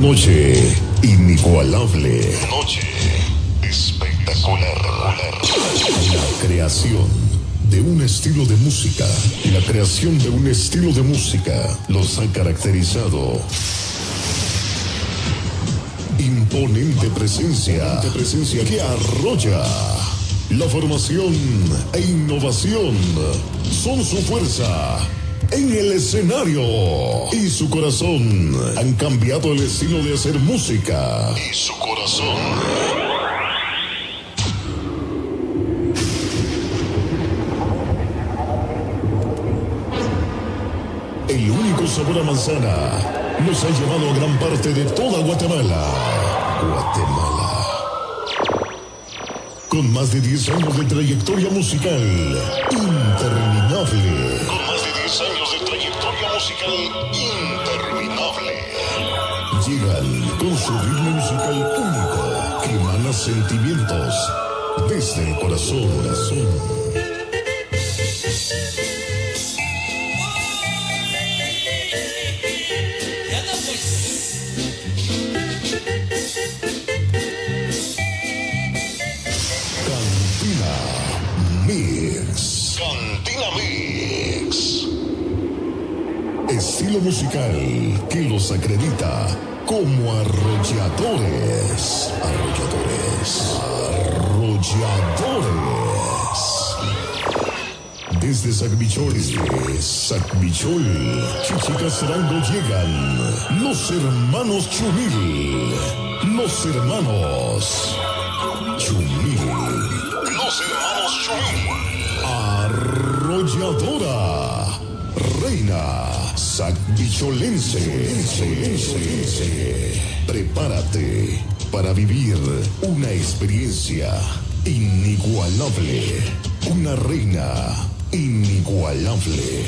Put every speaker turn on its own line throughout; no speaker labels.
Noche inigualable. Noche espectacular. La creación de un estilo de música. La creación de un estilo de música los ha caracterizado. Imponente presencia, presencia que arrolla. La formación e innovación son su fuerza en el escenario y su corazón han cambiado el estilo de hacer música y su corazón. El único sabor a manzana nos ha llevado a gran parte de toda Guatemala. Guatemala. Con más de 10 años de trayectoria musical interminable. Musical interminable. Llegan con su musical único que emana sentimientos desde el corazón. corazón. Estilo musical que los acredita como arrolladores. Arrolladores. Arrolladores. Desde Sacbichol, desde Sacbichol, Chichicasterango llegan los hermanos Chumil. Los hermanos Chumil. Los hermanos Chumil. Arrolladora. Reina Sacbicholense. Prepárate para vivir una experiencia inigualable. Una reina inigualable.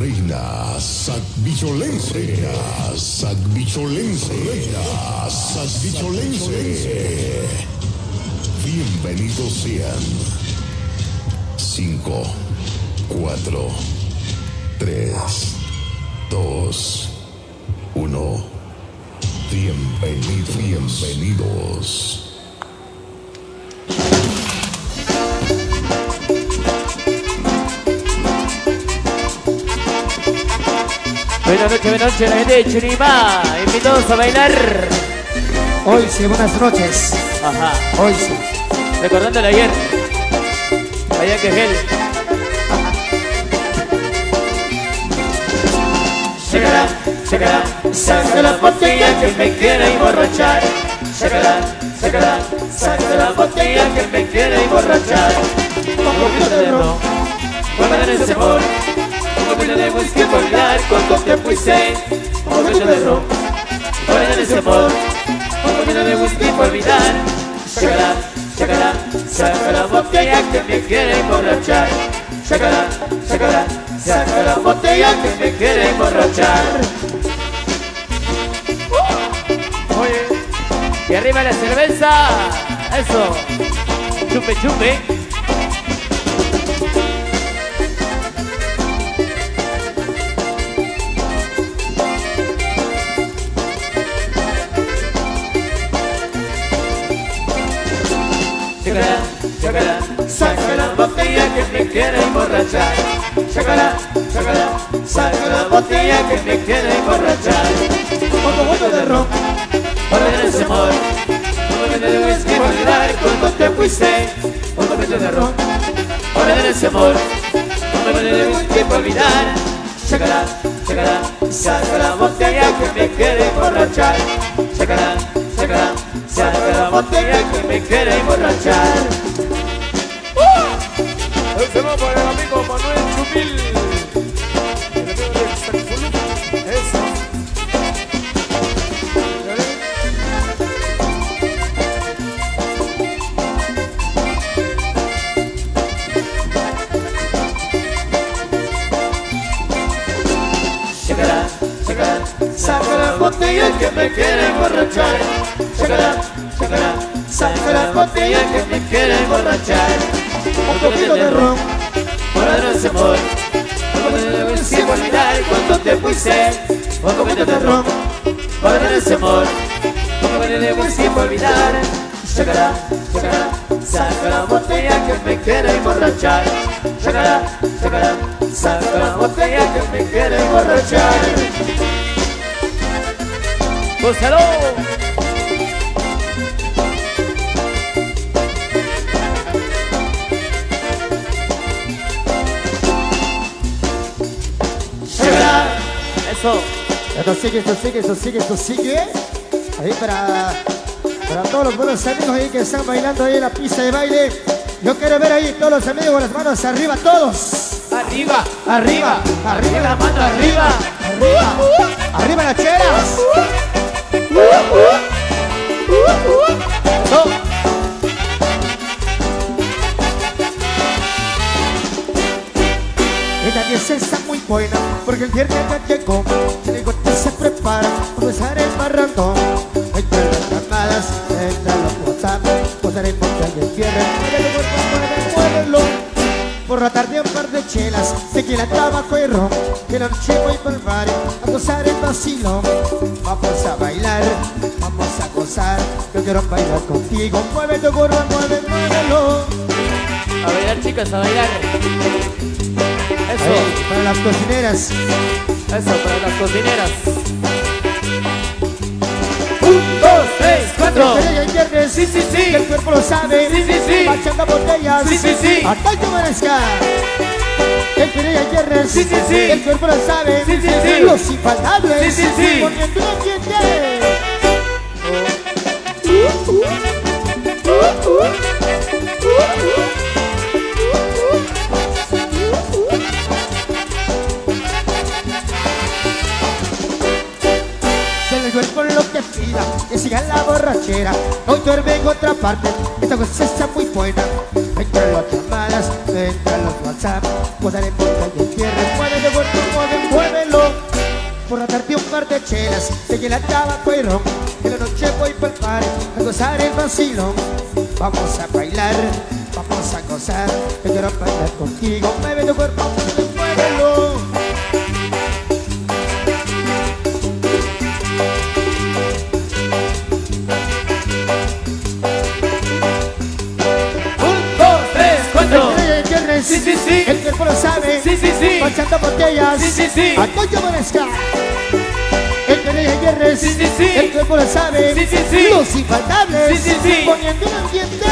Reina Sacbicholense. Reina Sacbicholense. Reina Sacbicholense. Bienvenidos sean. Cinco, cuatro, tres, dos, uno. Bienvenidos, bienvenidos.
Buenas noches, buenas noches, la gente de Chirima. Invitados a bailar.
Hoy sí, buenas noches.
Ajá.
Hoy sí.
Recordándole ayer. Allá que gel. Sácala, sácala, saca la botella que me quiere emborrachar. Sácala, sácala, saca la botella que me quiere emborrachar. Un poquito de ron, guarda en ese amor. Un poquito de whisky por olvidar cuando te fuiste. Un poquito de ron, guarda en ese saca la botella que me quiere emborrachar. Oye, y arriba la cerveza. Eso. Chupe, chupe. Chácala, chácala, saca la botella que me quiere emborrachar. Chácala, chácala, saca la botella que me quiere emborrachar. Un poquito de ron, para ver ese amor. Un poquito de whisky para olvidar cuando te fuiste. Un poquito de ron, para ver ese amor. Un poquito de whisky para olvidar. Chácala, chácala, saca la botella que me quiere emborrachar. Chácala, chácala, saca la botella que me quiere emborrachar.
Se para el amigo
saca la botella que me quiere emborrachar. Chácala, chácala, saca la botella que me quiere emborrachar. Un poquito de ron, ese amor. Un poquito de whisky para olvidar cuando te fuiste. Un poquito de ron, para ese amor. No tenemos tiempo olvidar. Chacará, chacará, saca la botella que me quiere emborrachar. Chacará, chacará, saca la botella que me quiere emborrachar. ¡Búscalo! Eso.
Esto sigue, esto sigue, esto sigue, esto sigue. Ahí para, para todos los buenos amigos ahí que están bailando ahí en la pista de baile. Yo quiero ver ahí todos los amigos con las manos arriba, todos.
Arriba,
Arriba,
arriba la mano, arriba.
arriba. Arriba las chelas. Porque el viernes ya llegó. El bigote se prepara para besar el marrandón. Entre las llamadas, entre los WhatsApp, posaremos el cierre. Muévelo, muévelo, muévelo. Por la tarde un par de chelas, tequila, tabaco y ron. Que la noche voy por el bar a gozar el vacilón. Vamos a bailar, vamos a gozar. Yo quiero bailar contigo. Muévelo, gorra, muévelo, muévelo.
A bailar, chicas, a bailar. Eso,
Ahí, para las cocineras.
eso, para las cocineras. Un, dos, tres, cuatro.
Viernes,
Sí, sí, sí.
el cuerpo lo sabe.
Sí, sí, sí.
Machando botellas,
Sí, sí, sí.
hasta que amanezca. El el viernes,
Sí, sí, sí.
el cuerpo lo sabe.
Sí, sí, sí.
Los infaltables,
Sí, sí, sí.
poniendo un ambiente. Que borrachera. Hoy duerme en otra parte, esta cosa está muy buena. Entre las llamadas, entre los WhatsApp, posaremos calle tierra. Muévelo, muévelo, muévelo. Por la tarde un par de chelas, te llena tabaco y ron. En la noche voy por par a gozar el vacilón. Vamos a bailar, vamos a gozar. Yo quiero bailar contigo. Mueve tu cuerpo,
Sí.
Machando botellas.
Sí, sí, sí.
El el viernes.
Sí, sí, sí.
El cuerpo lo sabe.
Sí, sí, sí.
Los infaltables.
Sí, sí, sí.
Poniendo un ambiente.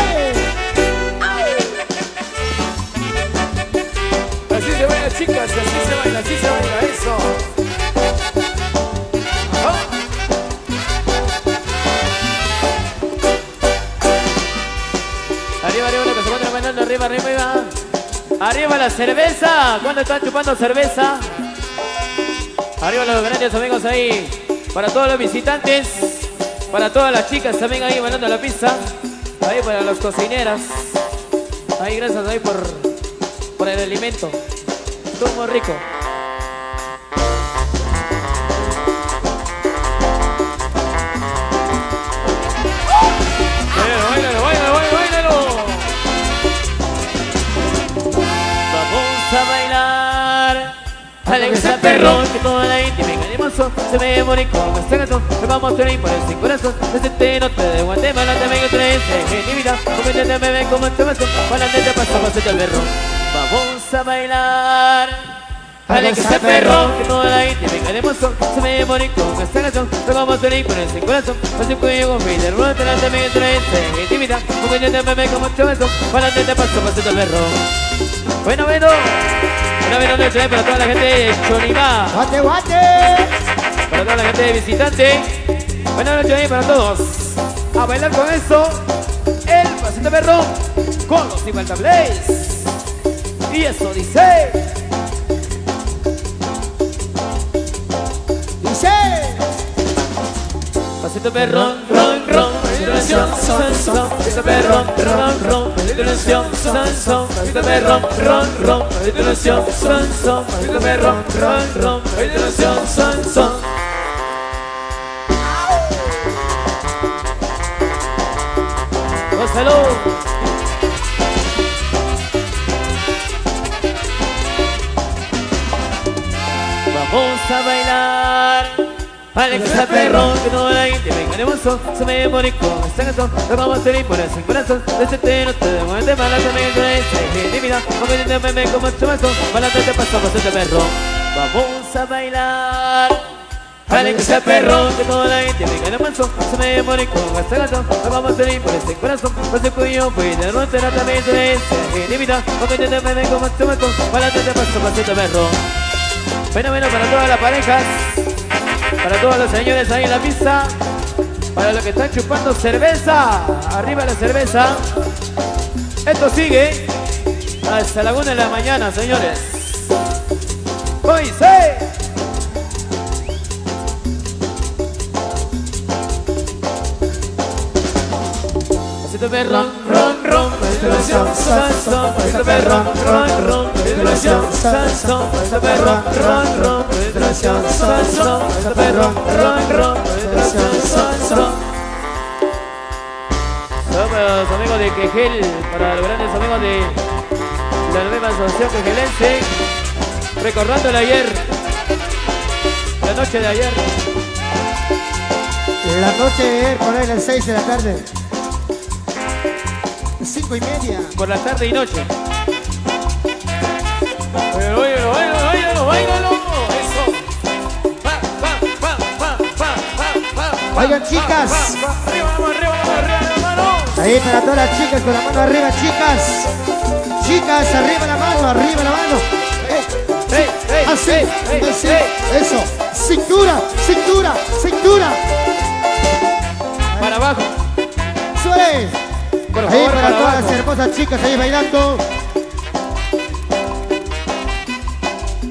Así se baila, chicas, así se baila, así se baila, eso.
La cerveza. ¿Cuándo están chupando cerveza? Arriba los grandes amigos ahí. Para todos los visitantes. Para todas las chicas también ahí bailando la pista. Ahí para las cocineras. Ahí gracias ahí por, por el alimento. Estuvo muy rico. Alexa perrón, que toda la íntima y animoso Se me bonito como este gato Me vamos a ir por sin corazón Desde te no te de Guatemala. Te vengo tres gentilidad Como te me ven como te paso Para te paso, paso el berrón Vamos a bailar. Alexa perrón, que toda la íntima y animoso Se me bonito como este gato Me vamos a ir por sin corazón Paso el cuello con mi de rueda. Te vengo tres gentilidad Como te me ven como te paso Para te paso, paso el berrón Bueno, bueno una noche trae para toda la gente de Chonimá,
Guate, guate.
para toda la gente de visitante. Buenas noches para todos. A bailar con eso, el pasito perro con los infaltables. Y eso dice.
Dice.
Pasito perrón, ron, ron, Vamos a bailar Alex está perro, que no la gente venga de monzón Se me con esta canción Lo vamos a hacer por ese corazón Desde te no te demuestre mala también con esa intimidad Como que te meme como chumazón Para te paso por este perro. Vamos a bailar. Alex está perro, que toda la gente venga de monzón Se me pone con esta canción Lo vamos a hacer por ese corazón Por ese cuyo fui de nuestra también con esa intimidad Como que te meme como chumazón Para te paso por este perro. Fenómeno para todas las parejas para todos los señores ahí en la pista. Para los que están chupando cerveza. Arriba la cerveza. Esto sigue hasta la 1 de la mañana, señores. ¡Hoy sí! Pasito perrón, ron, ron, salsa, ron, ron, salsa, ron, ron, salsa, ron, ron, salsa. Saludos para los amigos de Quejel, para los grandes amigos de la nueva asociación quejelense, recordando el ayer, la noche de ayer.
La noche de ayer, por ahí las 6 de la tarde. 5 y media.
por la tarde y noche. Pero óyelo, óyelo, óyelo, eso. Pa, pa, pa,
Oigan, chicas.
Arriba, vamos, arriba, vamos, arriba, la mano.
Ahí para todas las chicas con la mano arriba, chicas. Chicas, arriba la mano, arriba la mano. Eh,
Ey, ey,
así,
ey, ey,
así. Eso. Cintura, cintura, cintura.
Para abajo.
Suele.
Por
Ahí
favor,
para todas las hermosas chicas ahí bailando.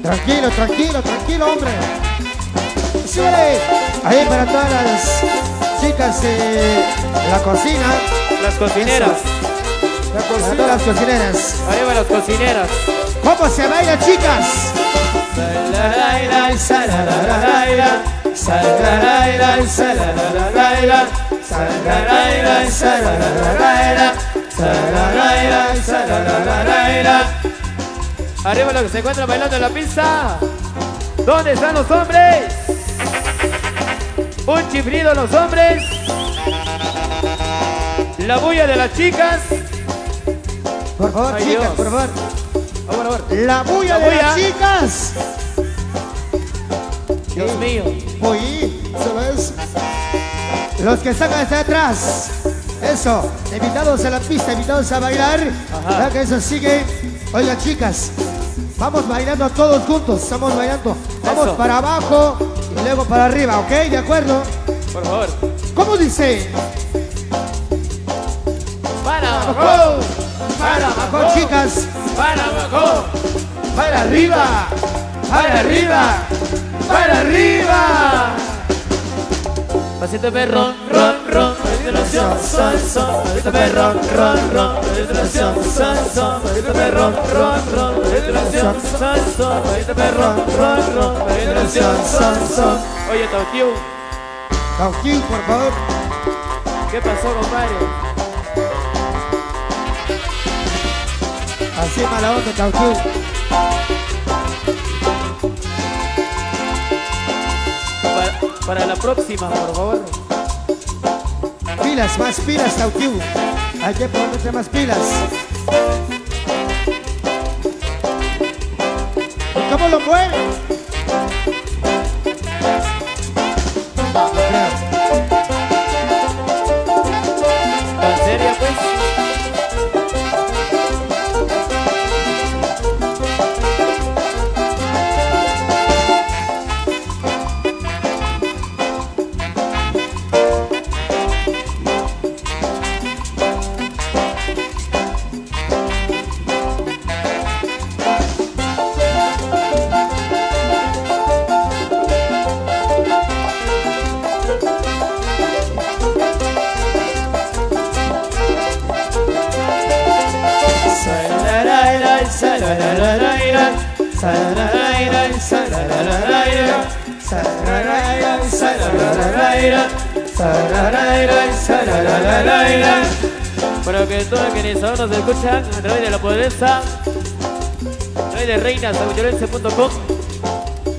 Tranquilo, tranquilo, tranquilo, hombre. Suele. Ahí para todas las chicas de la cocina.
Las cocineras.
Para todas las cocineras.
Arriba las cocineras.
¿Cómo se baila, chicas?
Arriba los que se encuentran bailando en la pista. ¿Dónde están los hombres? Un chifrido los hombres. La bulla de las chicas.
Por favor,
Ay,
chicas,
Dios.
por favor. La bulla
La
de las
bulla.
chicas.
Dios mío.
Es. Los que están hasta atrás. Eso. Invitados a la pista, invitados a bailar.
Ajá.
Ya que eso sigue. Oigan, chicas. Vamos bailando todos juntos. Estamos bailando. Vamos
Eso.
para abajo y luego para arriba, ¿ok? ¿De acuerdo?
Por favor.
¿Cómo dice?
Para abajo. Para
Abajo,
abajo.
chicas.
Para abajo.
Para arriba. Para arriba. Para arriba.
Pasito perrón, ron, ron, meditación, son, son, pasito perrón, ron, ron, meditación, son, son, pasito perrón, ron, ron, meditación, son, son, pasito perrón, ron, ron, meditación, son, son. Oye, Tautiu,
Cauquín, por favor.
¿qué pasó, compadre?
Así mala onda, Cauquín.
Para, la próxima, por favor.
Pilas, más pilas, Tautiu. Hay que ponerse más pilas. ¿Y cómo lo mueve?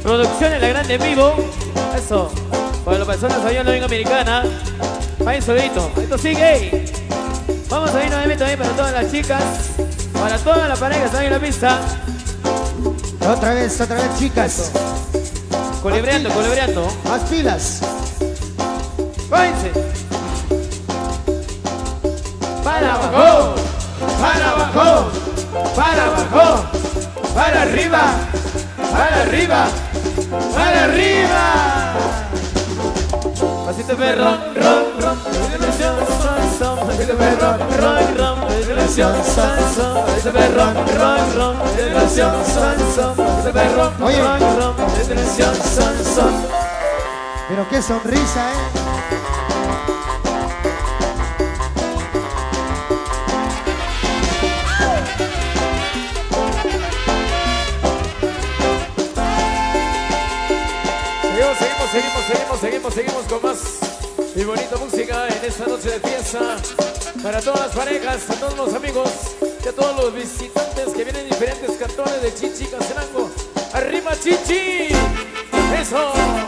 Producción en la grande en vivo. Eso. Para las personas allá en la Unión Americana. Ahí solito. Esto sigue. Vamos a ir nuevamente también para todas las chicas. Para todas las parejas que están en la pista.
Otra vez, otra vez, chicas.
Colibreando, colibreando.
Más pilas.
Váyanse. Para abajo. Para abajo. Para abajo. Para arriba. Para arriba. Para arriba. Pasito perro, ron, ron, son, perro, ron, ron, perro, perro.
Pero qué sonrisa, ¿eh?
Seguimos, seguimos, seguimos, con más y bonita música en esta noche de fiesta para todas las parejas, a todos los amigos y a todos los visitantes que vienen diferentes cantones de Chichi Castenango. ¡Arriba, Chichi! ¡Eso!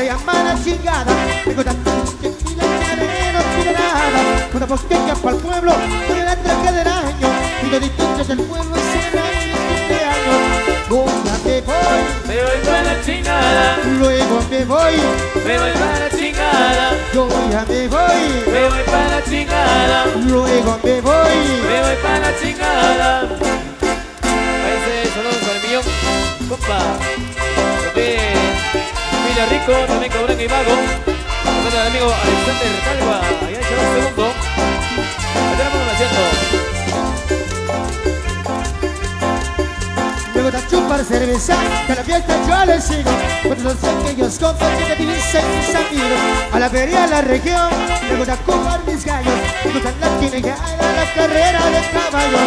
Se llama La Chingada. Tengo tanto que pila que no tiene nada. Una botella para el pueblo, con la traje del año. Y los distintos del pueblo serán mis 15 años. Luego ya me voy,
Me voy para la chingada,
luego me voy.
me voy para la chingada,
Yo ya me voy,
me voy para la chingada,
luego me voy.
me voy para la chingada. Al millón, compa. También Emilia Rico, también Cabrón y Mago. También al amigo Alexander Calva, allá en Gerard Segundo. Ahí tenemos
chupar cerveza, que a la fiesta yo le sigo. Cuando son aquellos compas que dicen mis amigos. A la feria, a la región, me gusta jugar mis gallos. Me gusta la tinegada, la carrera de caballo.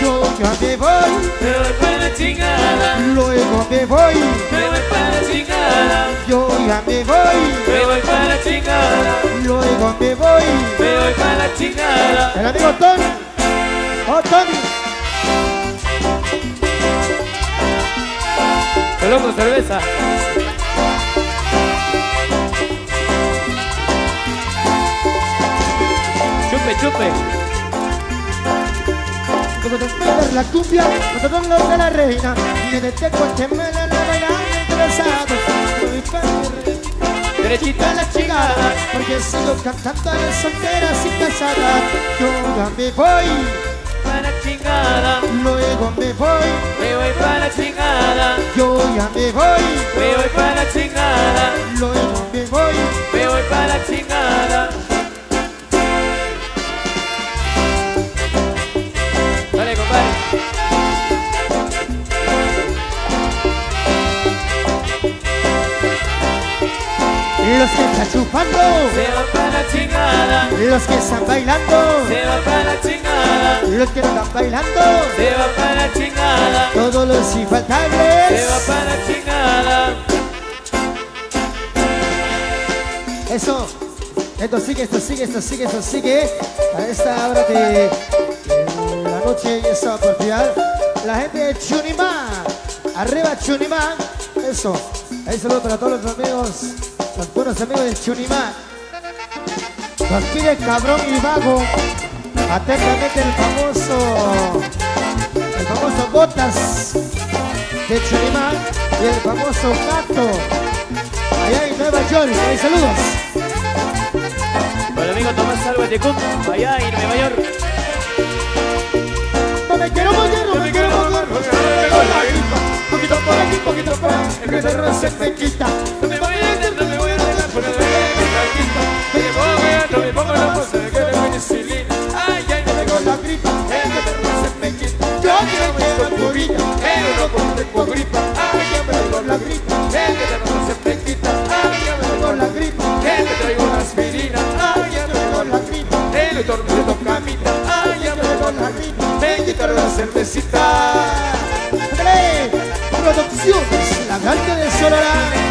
Yo ya me voy,
Me voy para la chingada,
luego me voy.
me voy para la chingada,
Yo ya me voy,
me voy para la chingada,
luego me voy.
me voy para la chingada.
El amigo Tony. Oh, Tony.
Salud con cerveza. Chupe, chupe.
Como te ver la cumbia, cuando son los de la reina. Y me detengo en Chemela, la bailar interesado.
Derechita
la chingada, porque sigo cantando a las solteras y casadas. Yo ya me voy,
chingada.
luego me voy,
Me voy para la chingada.
yo ya me voy,
Me voy para la chingada.
luego me voy.
Me voy para la chingada.
Los que están chupando,
Se va para la chingada.
los que están bailando,
Se va para la chingada.
los que no están bailando,
Se va para la chingada.
todos los
Se va
infaltables.
para la chingada.
Eso, esto sigue, esto sigue, esto sigue, esto sigue. A esta hora de, de la noche y esta oportunidad. La gente de Chunimá, arriba Chunimá. Eso, ahí saludo para todos los amigos, los buenos amigos de Chunimá. Nos pide cabrón y vago. Atentamente el famoso, el famoso Botas de Chunimá y el famoso Gato. Allá en Nueva York, ahí saludos.
Para el amigo Tomás Salva de Cum, allá en Nueva York.
No me quiero morir, no me quiero morir, no me quiero morir. Poquito por aquí, poquito por ahí, el que se roce me quita.
No me voy Me me la. Ay, ay, no me
Con la gripa, el que me. Yo la no tengo gripa. Ay, yo me con la gripa,
el que me
ay, yo me con la gripa.
Una aspirina.
Ay, yo me con la gripa.
El doctor me toca a mitad.
quítale una cervecita.
Producciones, la grande de Sonora.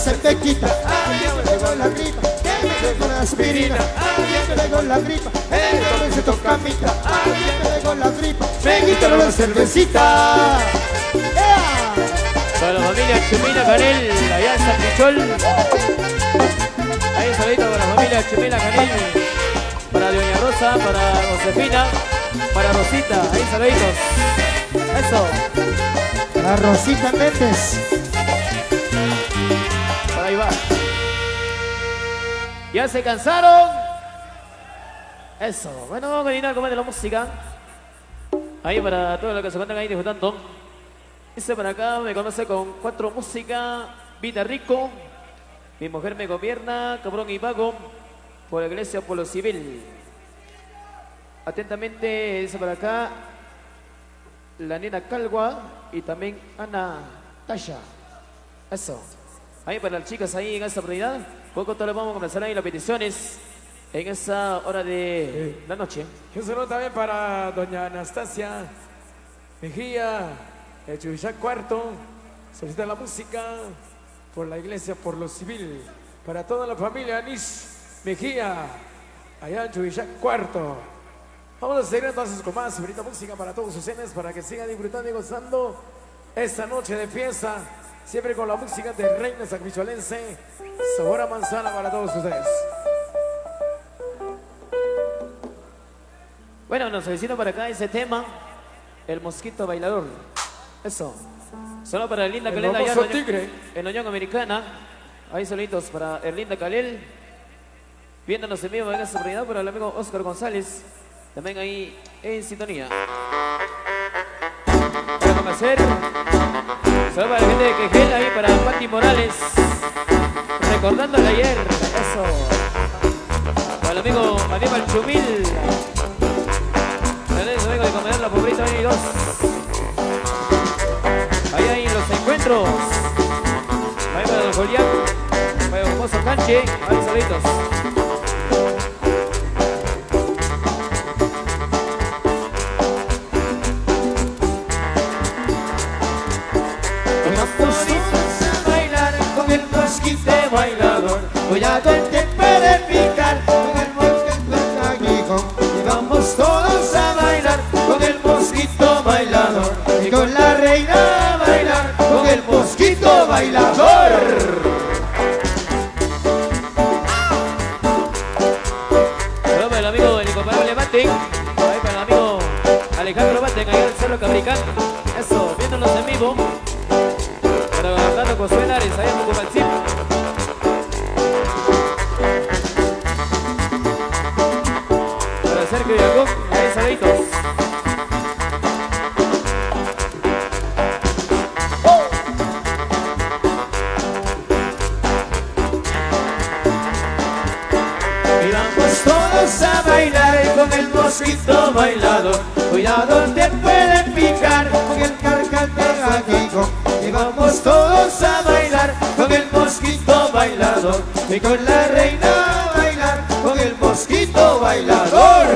se te quita.
Ay,
yo me pego la gripa,
que
me la aspirina. Ay, yo me pego la gripa, el doctor me hizo camita. Ay, yo me pego la gripa, me quitaron la cervecita.
Para la familia Chumina Canel, allá en San Pichol. Ahí un saludito para la familia Chumina Canel. Para Doña Rosa, para Josefina, para Rosita. Ahí saluditos. Eso.
La Rosita Méndez.
Por ahí va. ¿Ya se cansaron? Eso. Bueno, vamos a continuar con más de la música. Ahí para todos los que se encuentran ahí disfrutando. Dice para acá, me conoce con cuatro música, Vida Rico, Mi Mujer Me Gobierna, Cabrón y Vago, por la Iglesia por lo Civil. Atentamente, dice para acá, la nena Calgua y también Ana Tasha. Eso. Ahí para las chicas ahí en esta oportunidad. Poco todo vamos a comenzar ahí las peticiones en esa hora de la noche.
Un saludo también para doña Anastasia Mejía, el Chuyac Cuarto. Solicita la música por la iglesia, por lo civil. Para toda la familia Anish Mejía, allá en Chuyac Cuarto. Vamos a seguir entonces con más bonita música para todos ustedes, para que sigan disfrutando y gozando esta noche de fiesta. Siempre con la música de Reina Sacricholense, sabor a manzana para todos ustedes.
Bueno, nos solicita para acá ese tema, el mosquito bailador. Eso. Solo para el linda
El
Calel allá
tigre.
en Unión Americana. Ahí solitos para el linda Calel. Viéndonos en vivo en esta oportunidad para el amigo Oscar González. También ahí en sintonía. Para conocer. Solo para la gente de Quejel, ahí para Pati Morales. Recordando el ayer. Eso. Para el amigo Aníbal Chumil. Tenés amigo de comer la pobreza 1 y 2. Ahí hay para el Goliat. Para el famoso canche. Ahí saluditos.
Bailador. Cuidado el te picar con el mosquito aguijón. Y vamos todos a bailar con el mosquito bailador. Y bailador.
Saludos para el amigo el incomparable Baten. Ahí para el amigo Alejandro Baten, ahí en el Cerro Cabricán. Eso, viéndonos en vivo. Para Fernando Josué Lares, ahí en Tucumalcip.
mosquito bailador, cuidado te puede picar con el carcatejaquico. Y vamos todos a bailar con el mosquito bailador y con la reina a bailar con el mosquito bailador.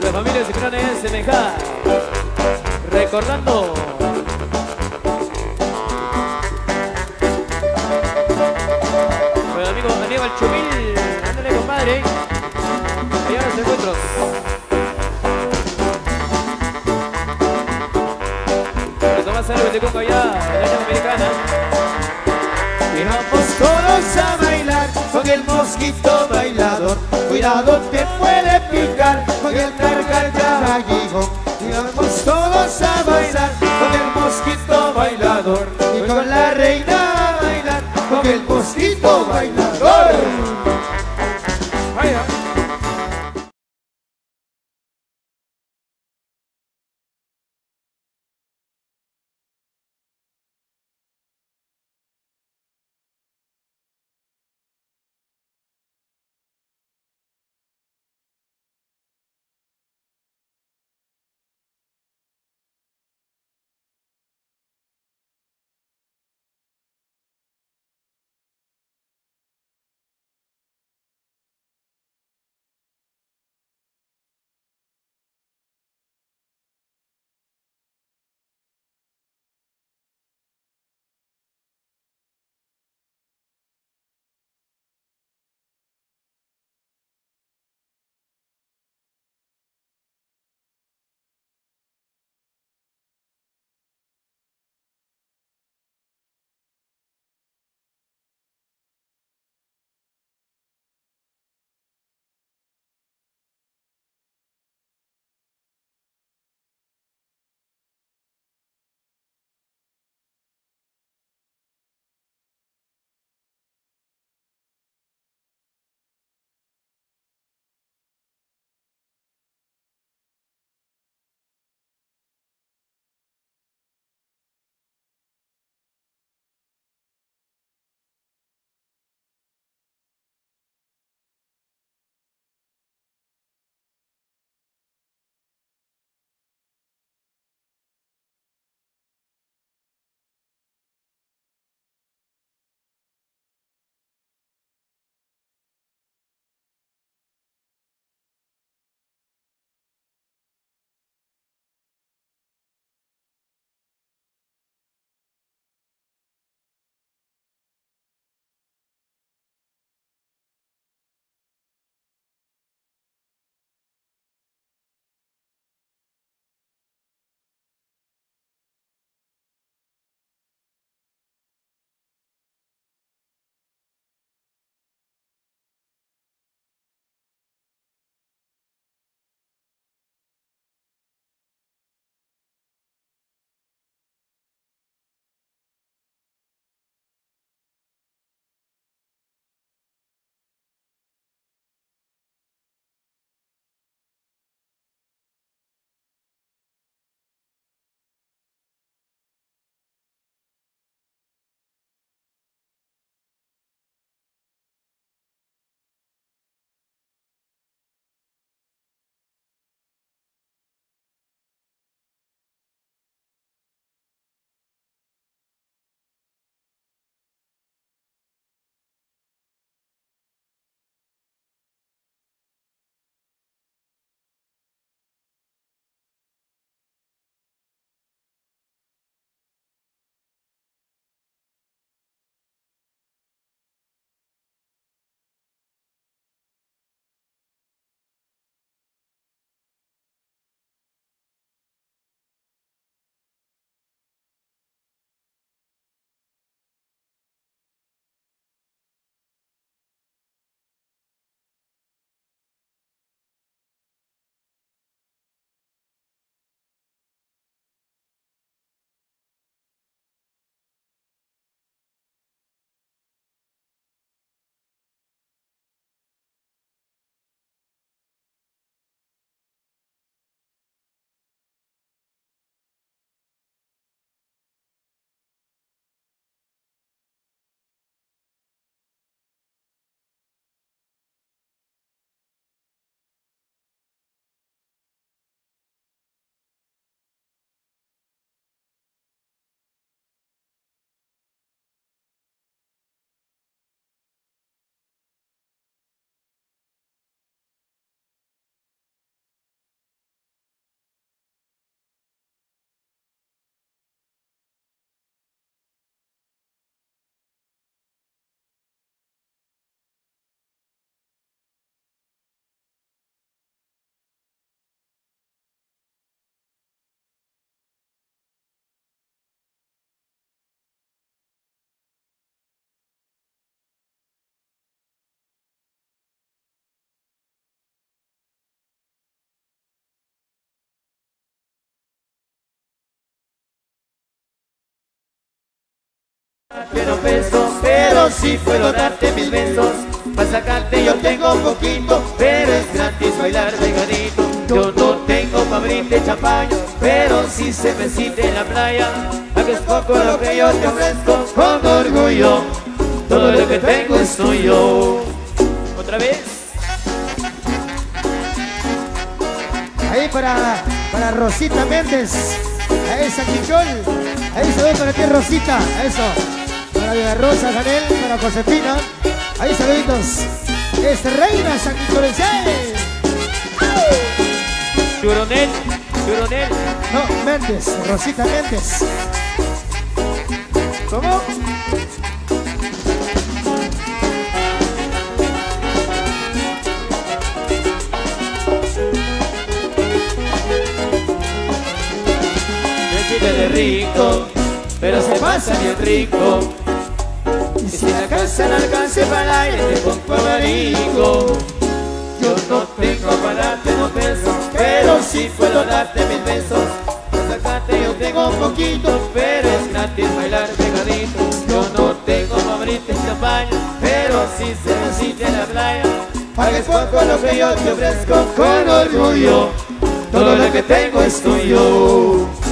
La familia Recordando Dominicana, Colonia
Y vamos todos a bailar con el mosquito bailador. Cuidado, te puede picar.
Pero sí puedo darte mis besos. Para sacarte yo tengo poquito, pero es gratis bailar pegadito. Yo no tengo pa' abrirte champaña, pero si se me siente en la playa. Aunque es poco lo que yo te ofrezco con orgullo, todo lo que tengo es tuyo. Otra vez.
Ahí para, para Rosita Méndez. Ahí San Quichol. Ahí saludos para ti Rosita. Eso. Para Villa Rosa, Janel, para Josefina. Ahí saluditos. Es Reina San Quicholense.
Churonel, Churonel.
No, Méndez. Rosita Méndez. ¿Cómo?
De rico, pero se pasa bien rico. Si la casa no alcance para el aire, te pongo. Yo no tengo para darte dos besos, pero sí puedo darte mis besos. Para sacarte yo tengo poquito, pero es gratis bailar pegadito. Yo no tengo para abrirte champaña, pero sí se en la playa. Pagues poco lo que yo te ofrezco con orgullo. Todo lo que tengo es tuyo.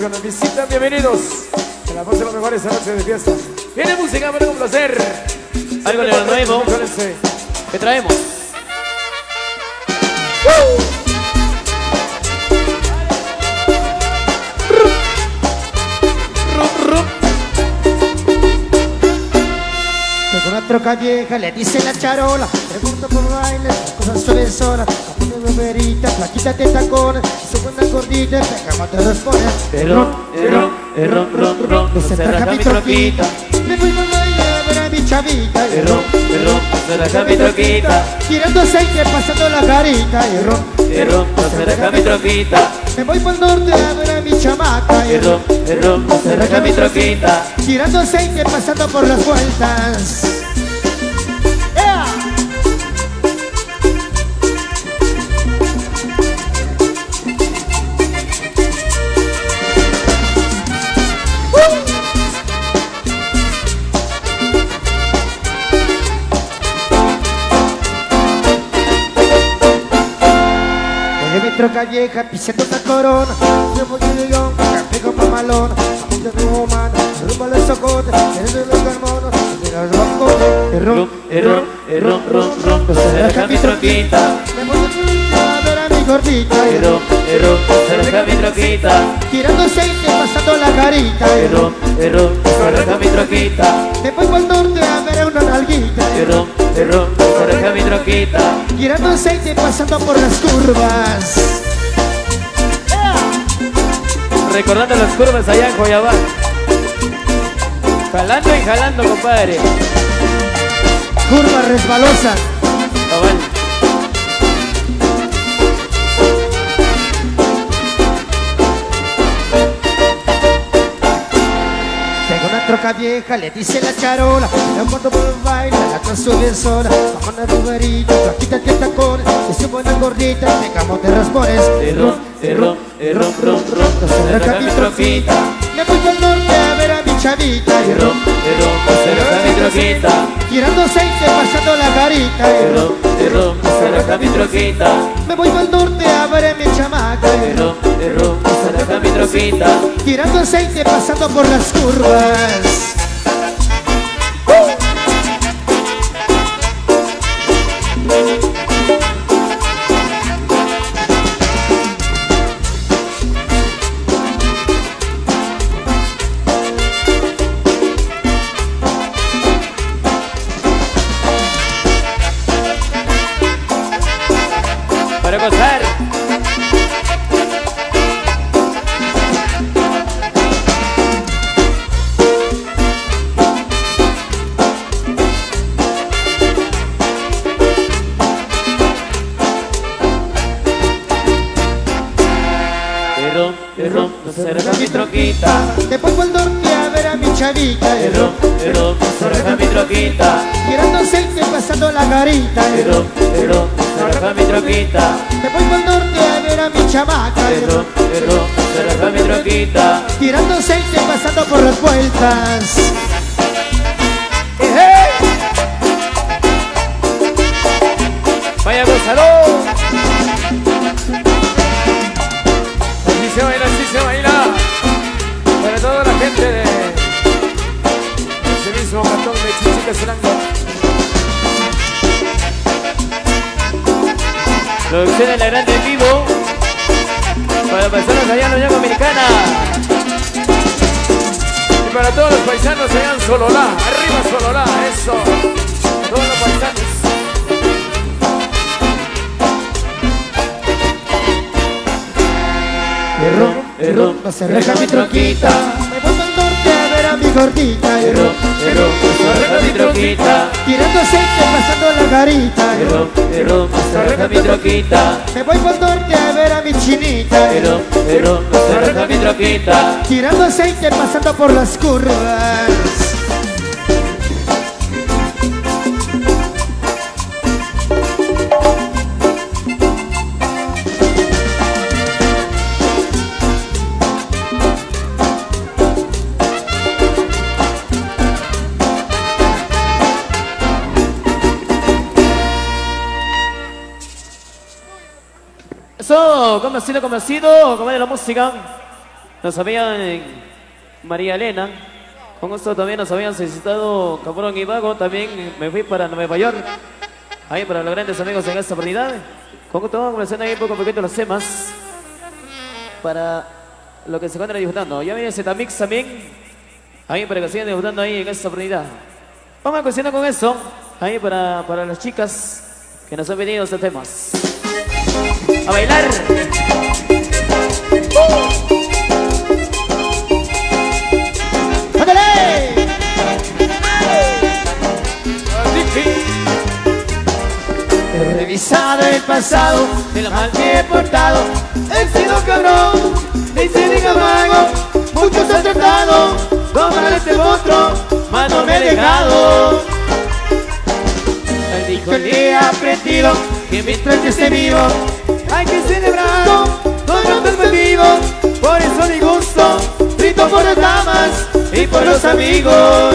Que nos visitan, bienvenidos. Que la pasen lo mejor esta noche de fiesta. Viene música para un placer.
Algo de lo nuevo. ¿Qué traemos?
Tengo una troca vieja, le dice la charola Pregunto por bailes, cosas suavezonas Una boberita, flaquita de tacones Su buena gordita, pegamos te responde
Errón, errón, errón, ron, ron, no se raja mi troquita.
Me voy por baile a ver a mi chavita
Errón, errón, no se raja mi troquita.
Tirando aceite, pasando la carita Errón,
Errón, no se raja mi troquita.
me voy por el norte a ver a mi chamaca
Errón, errón, no se raja mi troquita.
Tirando aceite, pasando por las vueltas troca vieja, pisando una corona Yo voy de león, café con mamalona Apunta de humana, rumbo a los socotes Eres de los carmonos, de los locos
Errón, errón, errón, ron, ron, no se raja mi troquita.
Me voy a ver a mi gordita
Errón, errón, no se raja mi troquita.
Tirando aceite, pasando la carita
Errón, errón, no se raja mi troquita.
Me voy al norte a ver a una nalguita
errón, no se mi troquita.
Tirando aceite, pasando por las curvas.
Recordando las curvas allá en Joyabal. Jalando y jalando, compadre.
Curva resbalosa
Cabal.
Tengo troca vieja, le dice la charola. Yo cuando por el baile, la canso bien sola Bajo una ruberita, flaquita de tacones Y su buena gordita, pegamos de raspones
Errón, errón, errón, ron, ron, troquita.
Me voy al norte a ver a mi chavita
Errón, errón, no se raja mi troquita.
Tirando aceite, pasando la carita
Errón, errón, no se raja mi troquita.
Me voy al norte a ver a mi chamaca
Errón, errón, no se raja mi troquita.
Tirando aceite, pasando por las curvas mi
troquita.
Me voy al norte a ver a mi chinita.
Erró, erró, se raja mi troquita.
Tirando aceite pasando por las curvas.
Ha sido, como de la música. Nos habían María Elena. Con esto también nos habían solicitado Cabrón y Vago. También me fui para Nueva York. Ahí para los grandes amigos en esta oportunidad. Con esto vamos a comenzar ahí poco a poquito los temas. Para lo que se encuentran disfrutando. Ya viene Zetamix también. Ahí para que sigan disfrutando ahí en esta oportunidad. Vamos a continuar con eso. Ahí para, para las chicas que nos han venido estos temas. A bailar. He revisado el pasado de lo mal que he portado. He sido cabrón, he sido vago. Muchos han tratado tomar este monstruo, mas no me he dejado. Dijo que he aprendido que mientras que esté vivo hay que celebrarlo con los vivos. Por eso mi gusto, grito por las damas y por los amigos.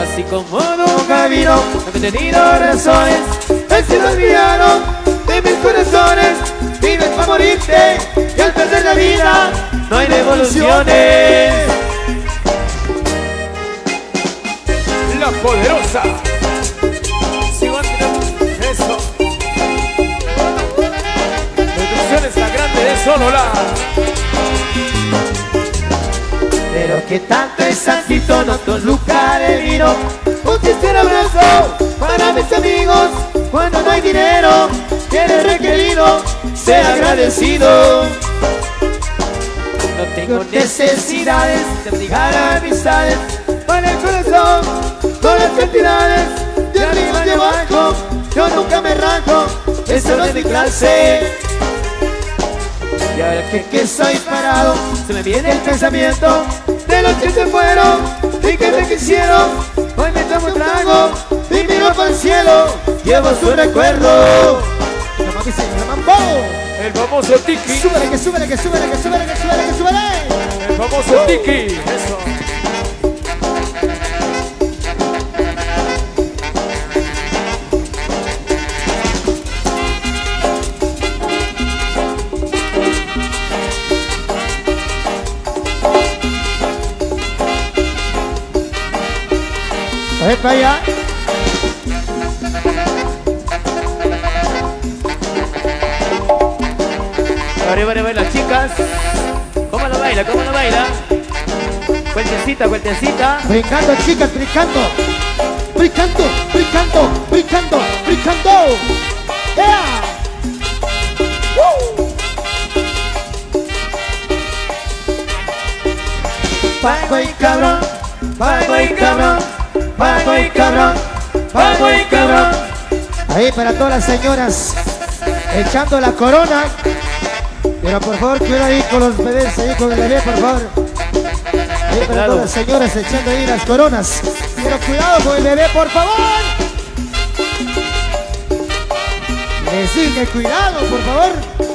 Así como nunca vino, no he tenido razones, he sido olvidado de mis corazones. Vives para morirte y al perder la vida no hay devoluciones.
La poderosa. Producciones la grande de Sololá.
Pero que tanto es no con lugar vino. Un sincero abrazo para mis amigos. Cuando no hay dinero, eres requerido, ser agradecido. No tengo necesidades de obligar a amistades. Para el corazón, con las cantidades, de arriba y de abajo, yo nunca me rajo, eso no es mi clase. Y ahora que, que soy parado, se me viene el pensamiento de los que se fueron y que me quisieron. Hoy me tomo un trago y miro para el cielo, llevo su recuerdo.
Como dice el mambo.
El famoso Tiki.
Súbele, que súbele, que súbele, que súbele, que súbele, que súbele.
El famoso Tiki. Eso.
Oye, para allá.
Arriba, arriba, las chicas. ¿Cómo lo baila? ¿Cómo lo baila? Vueltecita, vueltecita.
Brincando, chicas, brincando. Brincando, brincando, brincando, brincando. ¡Yeah!
Pago y cabrón, pago y cabrón, pago y cabrón, pago y cabrón.
Ahí para todas las señoras echando la corona. Pero por favor, cuida ahí con los bebés, ahí con el bebé, por favor. Ahí para
Claro.
todas las señoras echando ahí las coronas. Pero cuidado con el bebé, por favor. Les dije cuidado, por favor.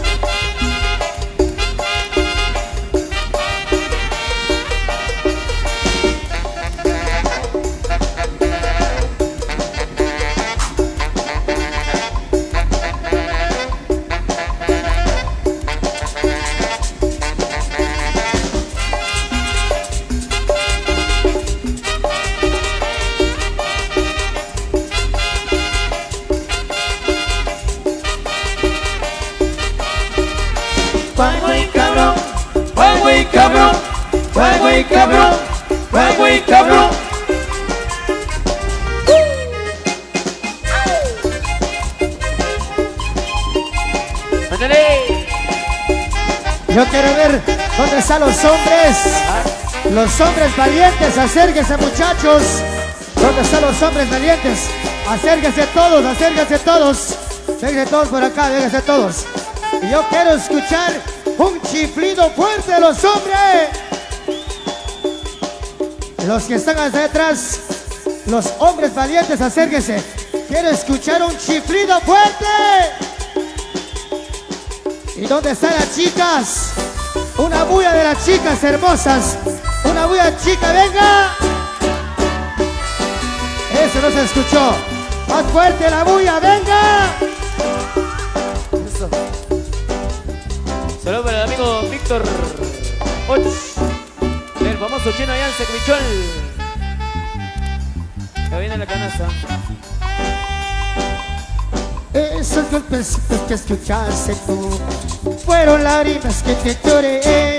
Los hombres valientes, acérquense muchachos. ¿Dónde están los hombres valientes? Acérquense todos, acérquense todos. Vénganse todos por acá, vénganse todos. Y yo quiero escuchar un chiflido fuerte de los hombres. Los que están hacia atrás, los hombres valientes, acérquense. Quiero escuchar un chiflido fuerte. ¿Y dónde están las chicas? Una bulla de las chicas hermosas. Una bulla chica, venga. Eso no se escuchó. Más fuerte la bulla, venga.
Eso. Saludos para el amigo Víctor Och, el famoso chino allá en Secmichol. Que viene la canasta.
Esos golpecitos que escuchaste tú fueron lágrimas que te lloré.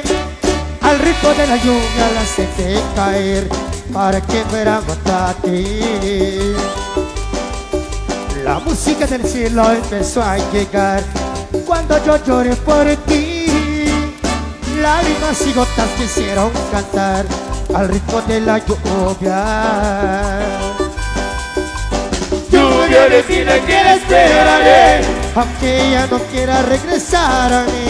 Al ritmo de la lluvia las dejé caer para que fuera a ti. La música del cielo empezó a llegar cuando yo lloré por ti. Lágrimas y gotas quisieron cantar al ritmo de la lluvia.
Que esperaré.
Aunque ella no quiera regresar a mí,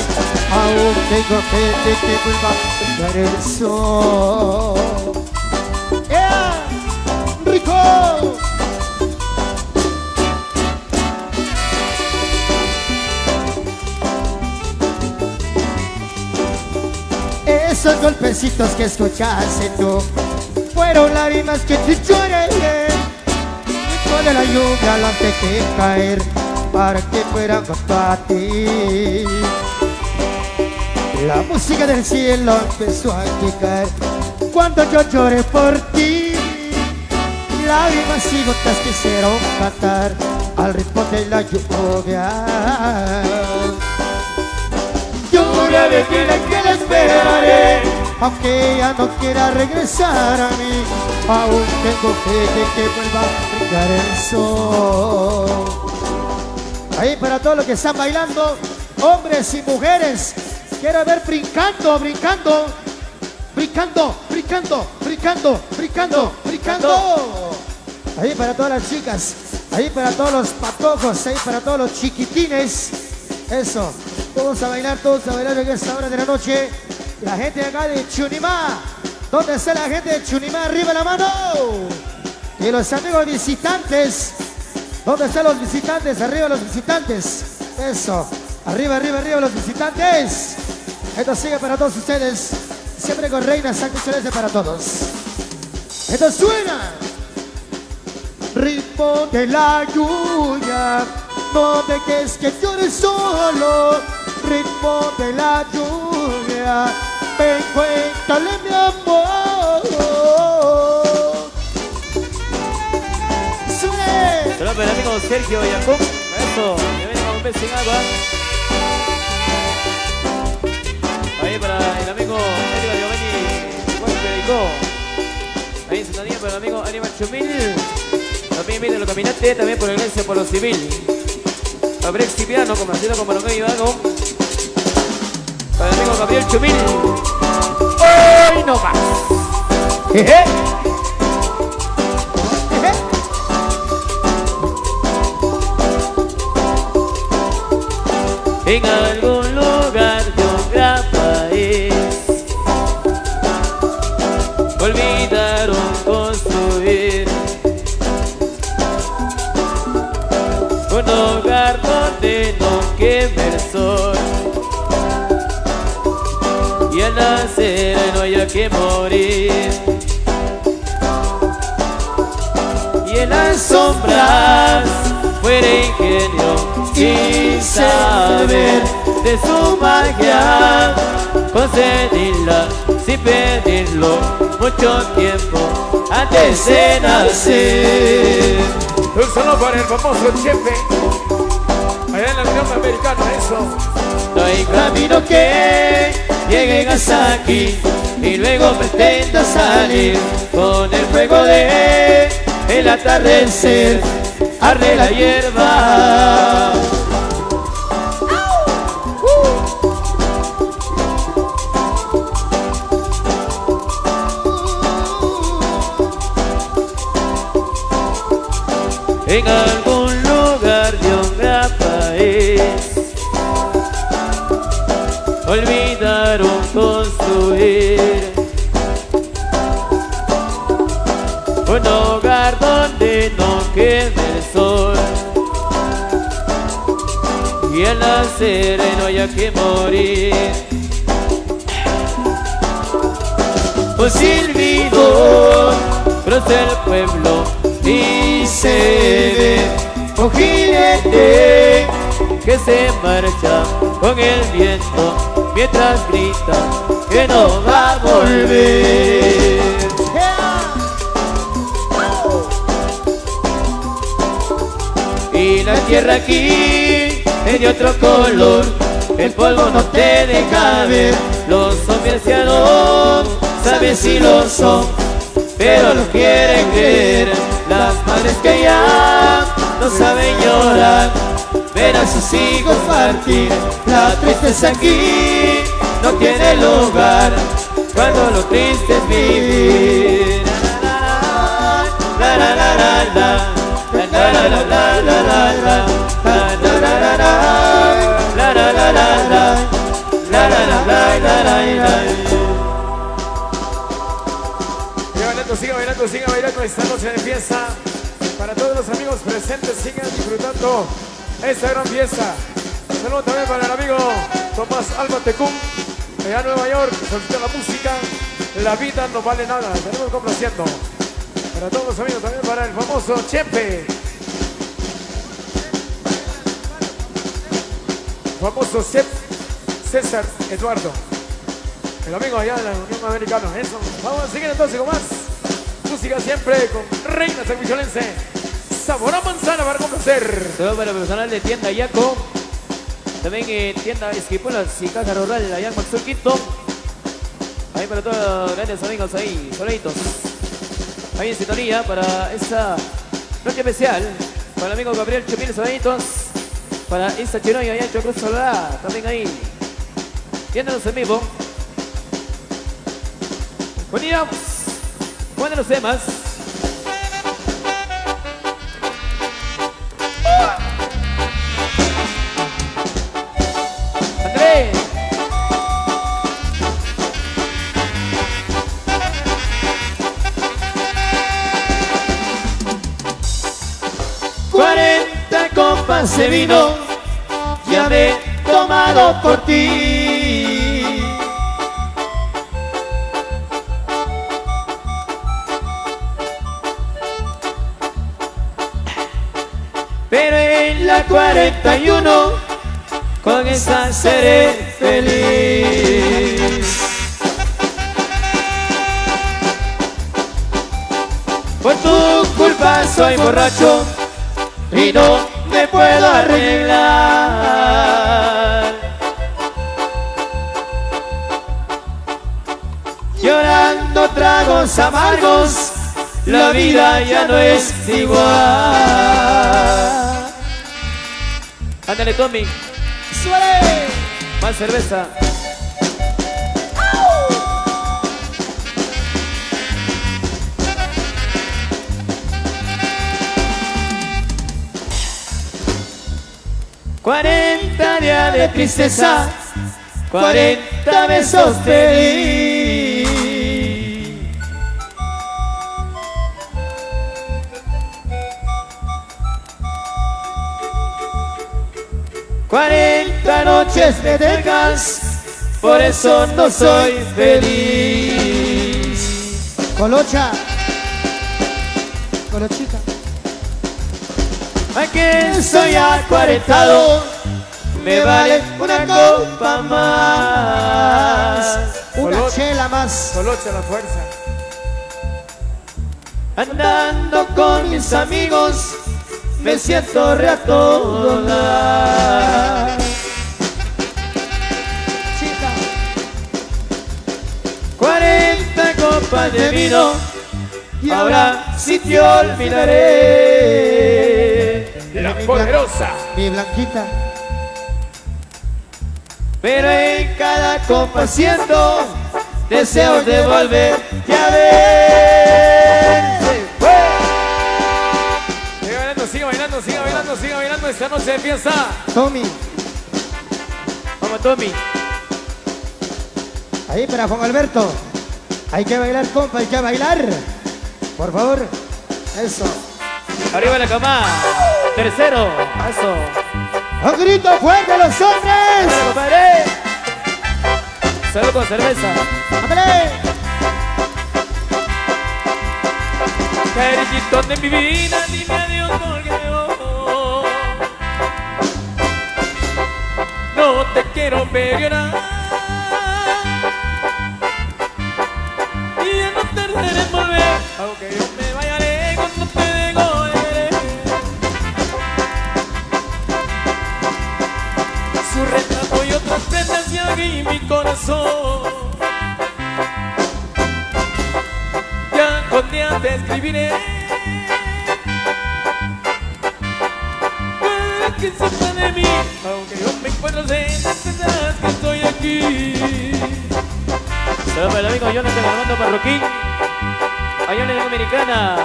aún tengo fe de que vuelva a brillar el sol. ¡Ea! ¡Rico! Esos golpecitos que escuchaste tú fueron lágrimas que te lloré. De la lluvia las dejé caer para que fueran para ti. La música del cielo empezó a llegar cuando yo lloré por ti. Lágrimas y gotas quisieron cantar al ritmo de la lluvia.
Lluvia de que la esperaré.
Aunque ella no quiera regresar a mí, aún tengo fe de que vuelva Ahí para todos los que están bailando, hombres y mujeres, quiero ver brincando, brincando, brincando, brincando, brincando, brincando, brincando. Ahí para todas las chicas, ahí para todos los patojos, ahí para todos los chiquitines. Eso, todos a bailar, todos a bailar en esta hora de la noche. La gente acá de Chunimá, ¿dónde está la gente de Chunimá? Arriba la mano. Y los amigos visitantes, ¿dónde están los visitantes? Arriba los visitantes. Eso, arriba, arriba, arriba los visitantes. Esto sigue para todos ustedes. Siempre con Reina Celeste para todos. Esto suena. Ritmo de la lluvia, no dejes que llores solo. Ritmo de la lluvia, ven cuéntale mi amor.
Para el amigo Sergio Jacob. Eso, viene con un beso sin agua. Ahí para el amigo Edgar Giovanni Juan dedicó. Ahí en sintonía para el amigo Aníbal Chumil. También viene los caminantes, también por la iglesia por lo civil. Para Brex Cipriano, complacido con Balongay y Vago. Para el amigo Gabriel Chumil. Hoy no más.
Jeje.
en algún lugar de un gran país.
Olvidaron construir un hogar donde no queme el sol. Y al nacer no haya que morir. Las sombras fuera ingenio y saber de su magia concederla sin pedirlo mucho tiempo antes de nacer
Un saludo para el famoso Chepe. Allá en la Unión Americana, eso.
No hay camino que llegue hasta aquí y luego pretenda salir con el fuego de el atardecer arde la hierba. Y al nacer no haya que morir. Un silbido cruza el pueblo y se ve un que se marcha con el viento mientras grita que no va a volver. La tierra aquí es de otro color, el polvo no te deja ver, los hombres ya saben si lo son, pero lo quieren creer, las madres que ya no saben llorar, ver a sus hijos partir, la tristeza aquí no tiene lugar, cuando lo triste es vivir. La,
Siga bailando, siga bailando, esta noche de fiesta. Para todos los amigos presentes, sigan disfrutando esta gran fiesta. Saludos también para el amigo Tomás Alba Tecum, allá Nueva York, solicita la música. La vida no vale nada, tenemos complaciendo. Para todos los amigos, también para el famoso Chepe. Famoso César Eduardo. El amigo allá de la Unión Americana. Eso. Vamos a seguir entonces con más. Música siempre con Reina Sanguicholense. Sabor a manzana para complacer.
Saludos para personal de tienda Yaco. También eh, tienda Esquipulas y Caja Rural allá en Quinto. Ahí para todos los grandes amigos ahí, solitos. Ahí en sintonía para esta noche especial. Para el amigo Gabriel Chupil Solitos para Isa Chiroya y Ancho Cruz Solar, también ahí. Viéndonos en vivo. Continuamos. Buenos temas. De vino ya me he tomado por ti. Pero en la 41 con esa seré feliz. Por tu culpa soy borracho y no puedo arreglar. Llorando tragos amargos, la vida ya no es igual. Ándale, Tommy. ¡Suele! Más cerveza. Cuarenta días de tristeza, cuarenta besos te di.
40 noches me dejas, por eso no soy feliz.
Colocha.
Que soy acuarentado? Me vale una copa más.
Una chela más.
Colocha la fuerza.
Andando con mis amigos, me siento re a todo dar.
Chica.
40 copas de vino,
Y
ahora sí te olvidaré.
Poderosa.
Mi blanquita.
Pero en cada copa siento deseos de volverte a ver.
Sigue bailando, sigue bailando, sigue bailando, sigue bailando. Esta noche de fiesta.
Tommy.
Vamos, Tommy.
Ahí para Juan Alberto. Hay que bailar, compa, hay que bailar. Por favor. Eso.
Arriba la cama. Tercero. Eso.
¡Un grito fuerte los hombres!
Compadre. Salud con cerveza.
¡Ándale!
Cariñito de mi vida, dime adiós porque. No te quiero ver llorar. Y ya no tardaré en volver, aunque vi mi corazón. Ya con día te escribiré. Para que sepa de mí Aunque yo me encuentro lejos Tendrás que estoy aquí. Saludos para el amigo Jonathan Armando Parroquín Ayone de Dominicana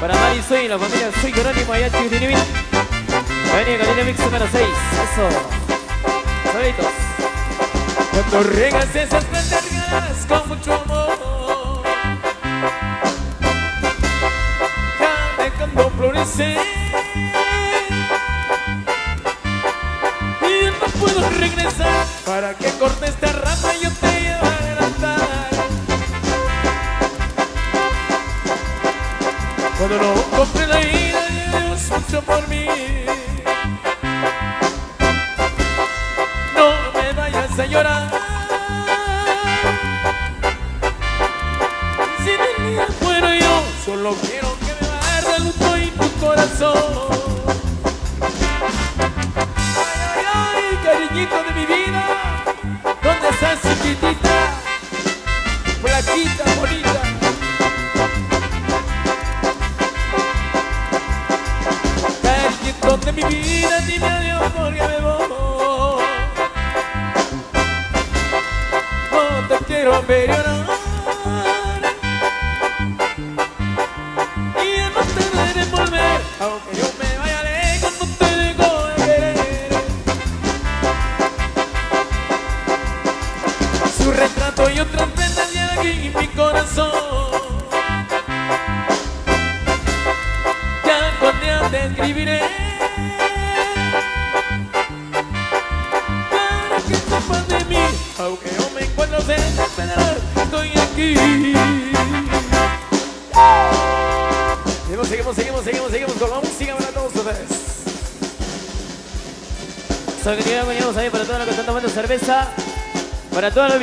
Para Mari Soy, la familia Soy Jerónimo allá en Chirinimit Avenida Mix número 6 Eso Cuando regas esas plantas con mucho amor. Ya dejando florecer y no puedo regresar. Para que corte esta rama y yo te llevaré al altar cuando no compre la vida Dios mucho por mí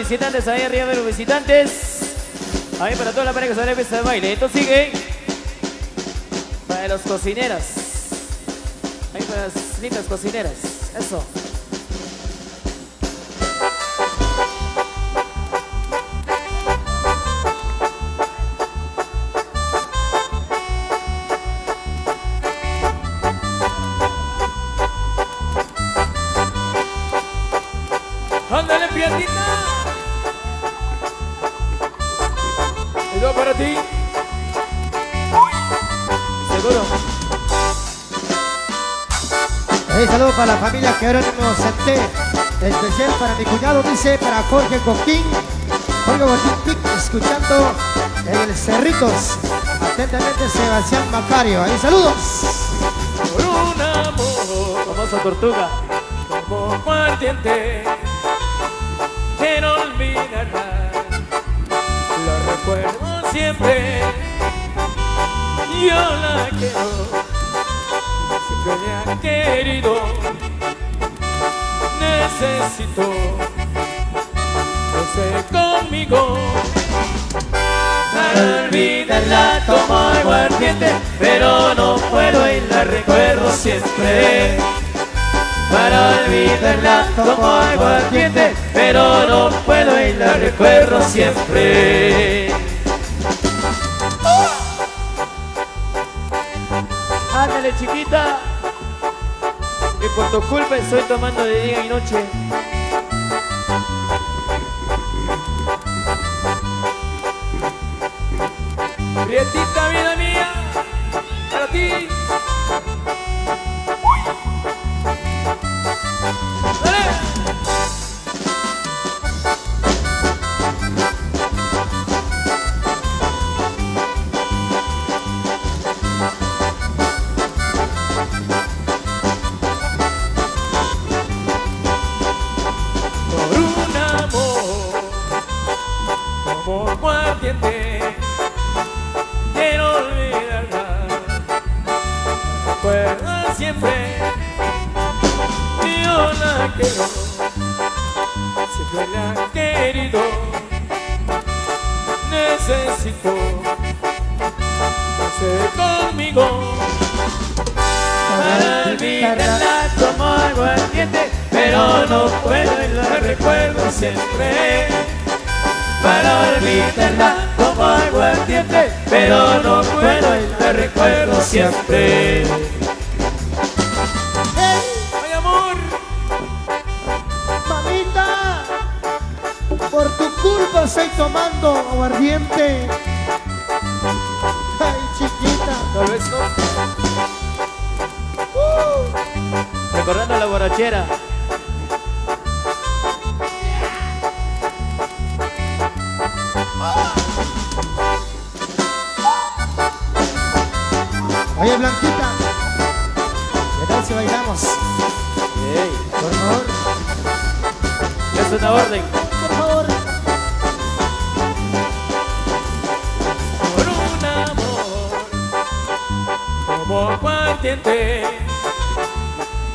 visitantes ahí arriba de los visitantes. Ahí para toda la pareja que se pista de baile. Esto sigue. Para los cocineras. Ahí para las lindas cocineras. Eso. Ándale, piatita. Esto para ti. Seguro.
Un saludo para la familia Jerónimo Santé. Especial para mi cuñado, dice, para Jorge Coquín. Jorge Coquín escuchando en el Cerritos. Atentamente, Sebastián Macario. Ahí saludos.
Por un amor. Famoso tortuga. como guardiente que no olvidará. Siempre, yo la quiero, siempre me ha querido, necesito que conmigo. Para olvidarla como aguardiente, pero no puedo y la recuerdo siempre para olvidarla como aguardiente, pero no puedo y la recuerdo siempre. Chiquita, y por tu culpa estoy tomando de día y noche.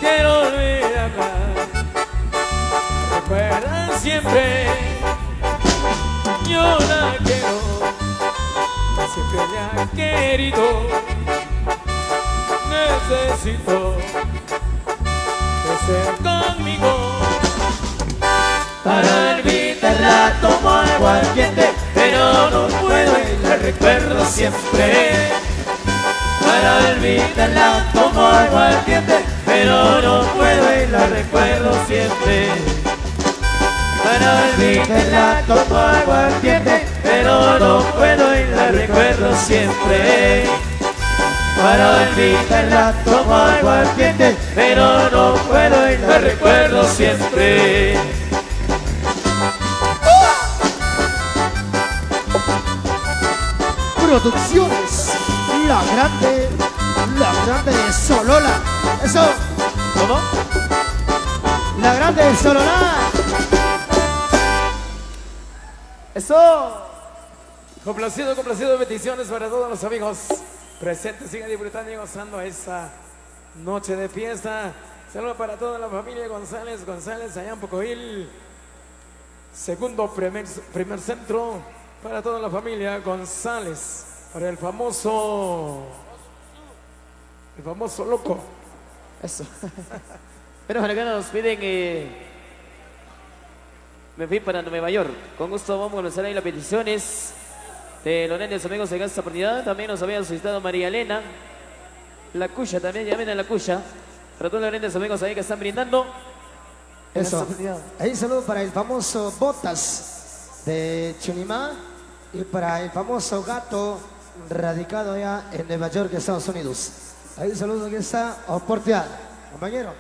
Quiero olvidarla. Recuerda siempre, yo la quiero, siempre la he querido. Necesito esté conmigo para olvidarla tomo aguardiente, pero no puedo y la recuerdo siempre. Para olvidarla tomo aguardiente, pero no puedo y la recuerdo siempre. Para olvidarla tomo aguardiente, pero no puedo y la recuerdo siempre. Para olvidarla tomo aguardiente, pero no puedo y la recuerdo siempre.
Producciones, la grande, la grande de Solola. Eso,
¿Cómo?
la grande de Solola.
¡Eso! Complacido, complacido, bendiciones para todos los amigos presentes. Sigan disfrutando y gozando esta noche de fiesta. Saludos para toda la familia González, González, allá en Pocoil. Segundo primer, primer centro para toda la familia González. Para el famoso. El famoso loco.
Eso. Pero para acá nos piden que me fui para Nueva York. Con gusto vamos a comenzar ahí las peticiones de los nenes amigos de esta oportunidad. También nos había solicitado María Elena. La Cuya también, llamen a la Cuya. Para todos los nenes amigos ahí que están brindando.
Eso. Ahí un saludo para el famoso Botas de Chunimá y para el famoso gato radicado ya en Nueva York, Estados Unidos. Ahí un saludo que está Oportia, compañero.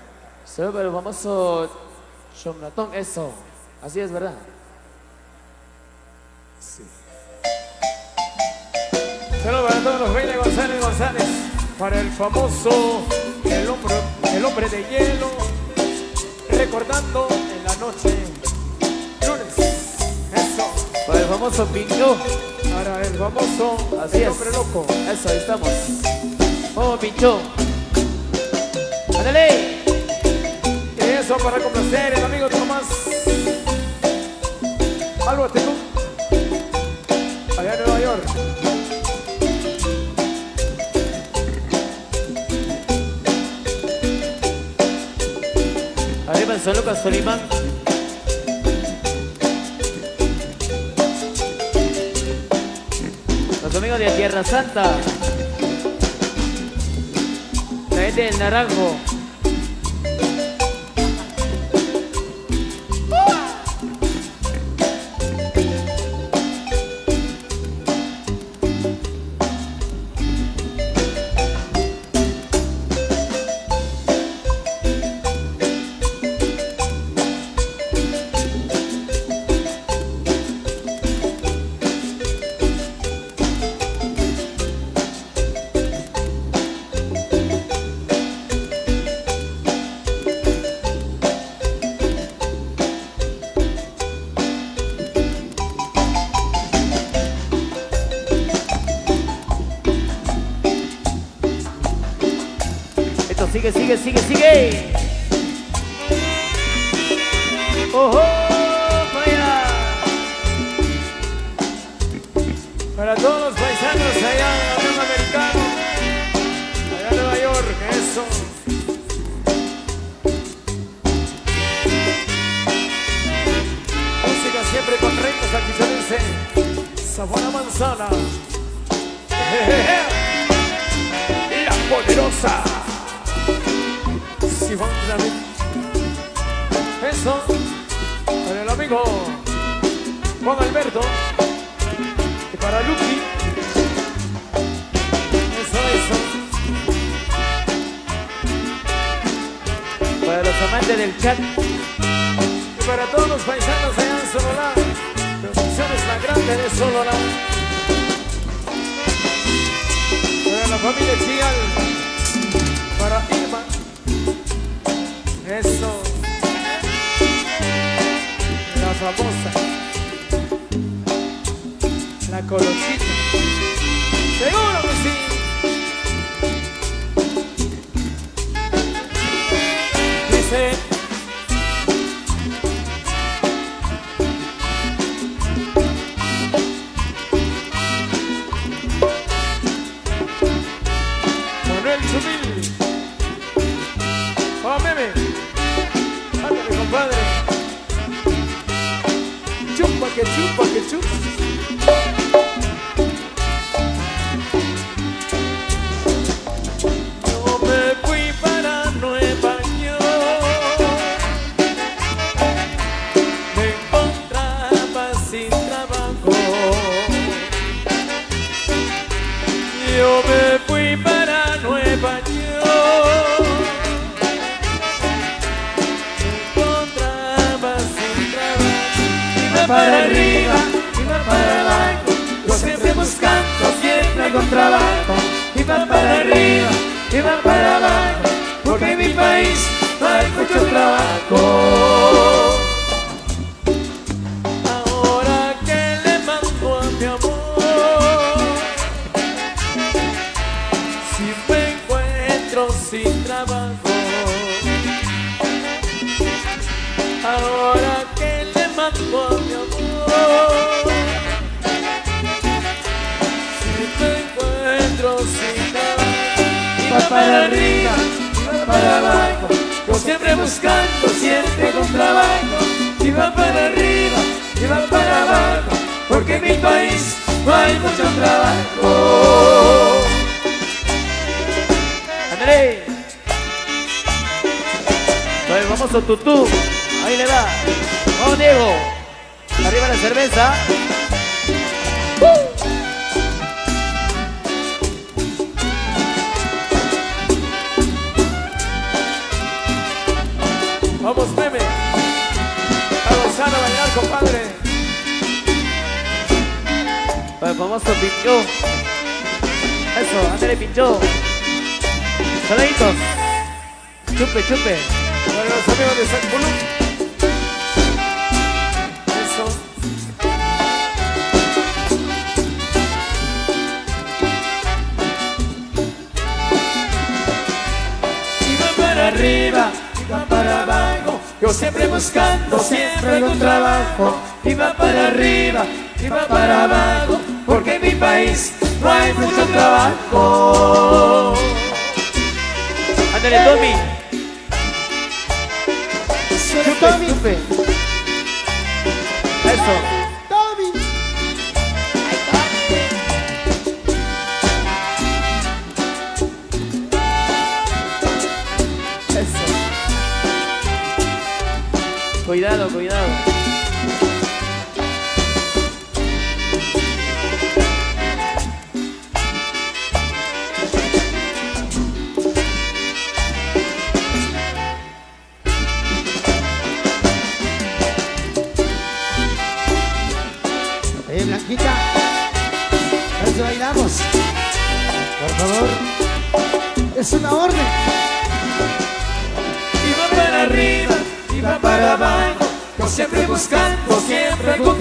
Se ve el famoso Chomratón, eso. Así es, ¿verdad? Sí.
Saludos para todos los Reyes González González, para el famoso el hombre, el hombre de hielo,
recordando en la noche
el famoso Piñú.
Para el famoso,
así
el hombre loco.
Eso, ahí estamos. Vamos, Piñú. ¡Ándale!
Eso para complacer el amigo Tomás. Algo este, Tecú. Allá en Nueva York.
Arriba en San Lucas, Solimán. de Tierra Santa. La e gente del Naranjo.
para arriba, y para abajo, yo siempre buscando, siempre con trabajo, y va para arriba, y va para abajo, porque en mi país no hay mucho trabajo.
Andrés, soy el famoso tutú, ahí le va, vamos Diego, arriba la cerveza. famoso pinchó. Eso, ándale pinchó. Saluditos. Chupe, chupe. Para los amigos de San Pulú. Eso. Y para arriba, y para abajo. Yo siempre buscando, siempre algún trabajo. Y va para arriba, y va para abajo porque en mi país no hay mucho trabajo. Ándale, Tommy.
Tommy.
Eso.
Tommy.
Eso. Cuidado, cuidado.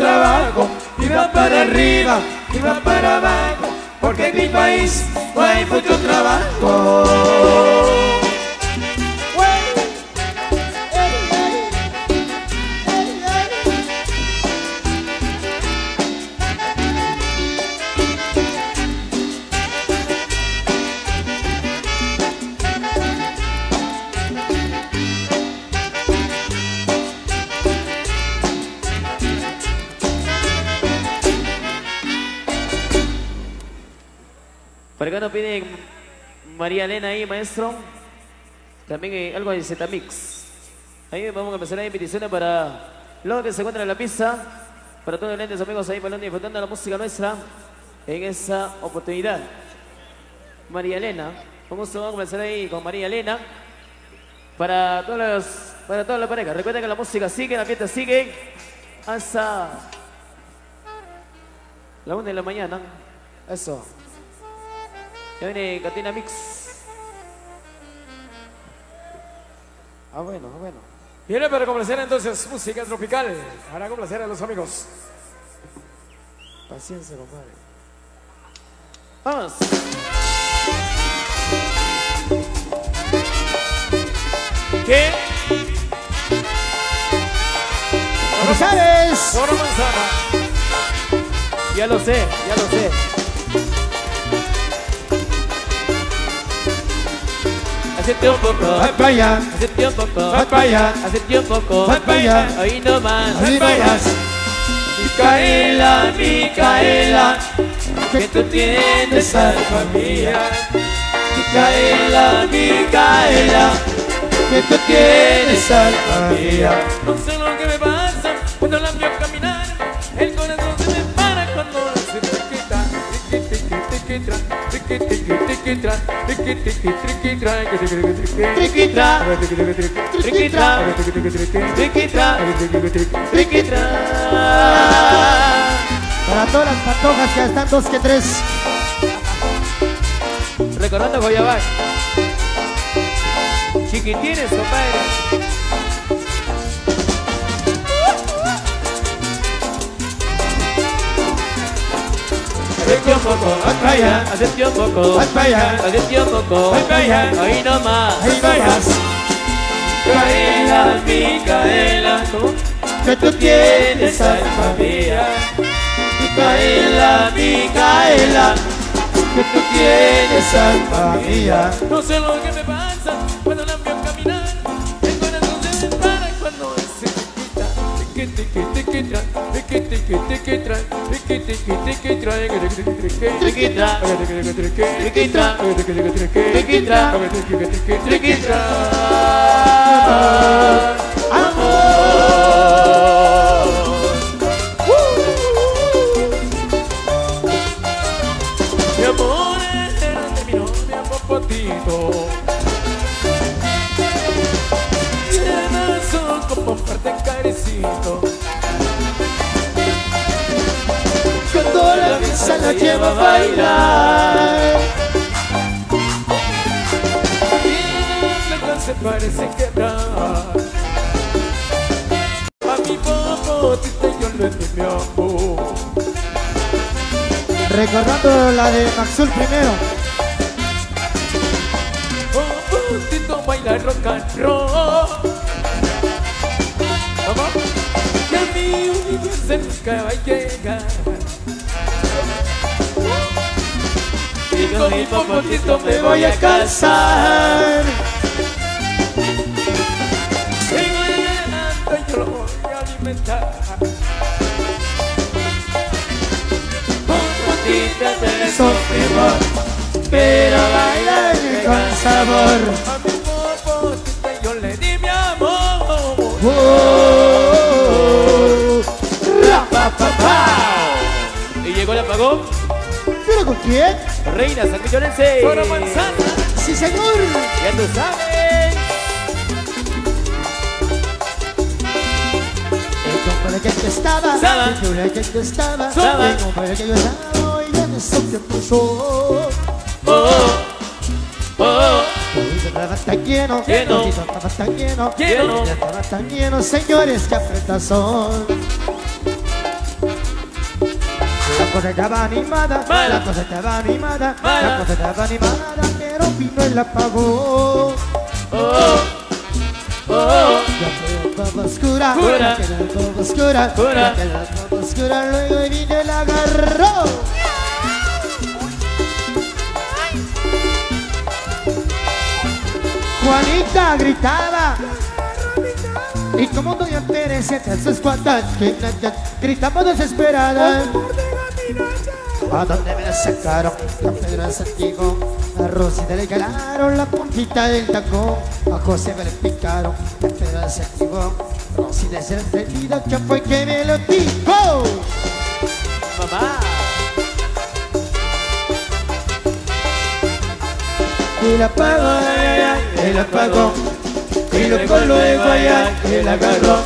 Con trabajo. Y va para arriba, y va para abajo. Porque en mi país no hay mucho trabajo. Nos pide María Elena ahí, maestro. También eh, algo de Zetamix. Ahí vamos a empezar ahí peticiones para los que se encuentran en la pista. Para todos los lentes amigos ahí bailando y disfrutando de la música nuestra en esa oportunidad. María Elena. Vamos a comenzar ahí con María Elena. Para todos los, para todas las parejas. Recuerden que la música sigue, la fiesta sigue. Hasta la una de la mañana. Eso. Ya viene Catina Mix. Ah, bueno, ah, bueno. Viene para complacer entonces música tropical. Para complacer a los amigos. Paciencia, compadre. Vamos. ¿Qué?
¿Cómo sabes?
Toro manzana. Ya lo sé, ya lo sé. Hace tiempo
Vai para allá.
hace tiempo
Vai para allá.
hace tiempo
para allá.
ahí nomás.
Ahí nomás.
Micaela, Micaela, que tú tienes alma mía. Micaela, Micaela,
Que tú tienes alma
mía. No sé lo que me pasa cuando la veo caminar. El corazón se me para cuando se triquita, triqui, tiqui, tiqui, tra, triqui,
Para todas las patojas que están dos que tres.
Recordando Goyabal. Chiquitines, compadre. Hace tiempo poco,
para allá.
hace tiempo poco,
para allá.
hace tiempo poco,
para allá.
ahí nomás.
Ahí nomás.
Micaela, Micaela.
Que tú
tienes alma mía. Micaela, Micaela,
Que tú tienes alma mía.
no sé lo que me pasa Tiqui, la lleva a bailar. Se
parece quebrar. A mi
papotita yo lo envió. Oh.
Recordando la de Maxul primero.
Popotito baila rock and roll. ¿Cómo? Que mi universo nunca va a llegar. Y con mi popotito me voy a casar. Adelante yo lo voy a alimentar. Popotita te sofrimos, pero bailar
Con sabor.
a mi popotita yo le di mi amor.
Oh,
Ra, pa, pa, pa. Y llegó el apagón.
¿Pero con quién?
Reina Sanquillorense. Toro Manzana.
Sí, señor.
Ya tú sabes.
El que yo estaba,
Estaba.
el que yo estaba,
Estaba.
el que yo estaba, hoy ya no sé qué pasó.
Oh, oh, oh.
Hoy estaba tan lleno,
Lleno.
estaba tan lleno,
Lleno.
estaba tan lleno, señores, que apretas son. La cosa estaba animada,
Mala.
la cosa estaba animada,
Mala.
la cosa estaba animada, pero vino el apagón.
Oh, oh,
Ya quedó todo oscura,
Oscura.
ya quedó oscura,
Oscura.
ya quedó oscura, luego vino el agarró. Juanita gritaba y como doña entre sus cuantas gritamos desesperada. ¿A dónde me la sacaron? A Pedro de Santiago A Rosy le regalaron la puntita del tacón A José me le picaron A Pedro de Santiago de ser entendido que fue que me lo dijo
mamá.
Y la ay, y la apagó Y luego luego, ay, y la agarró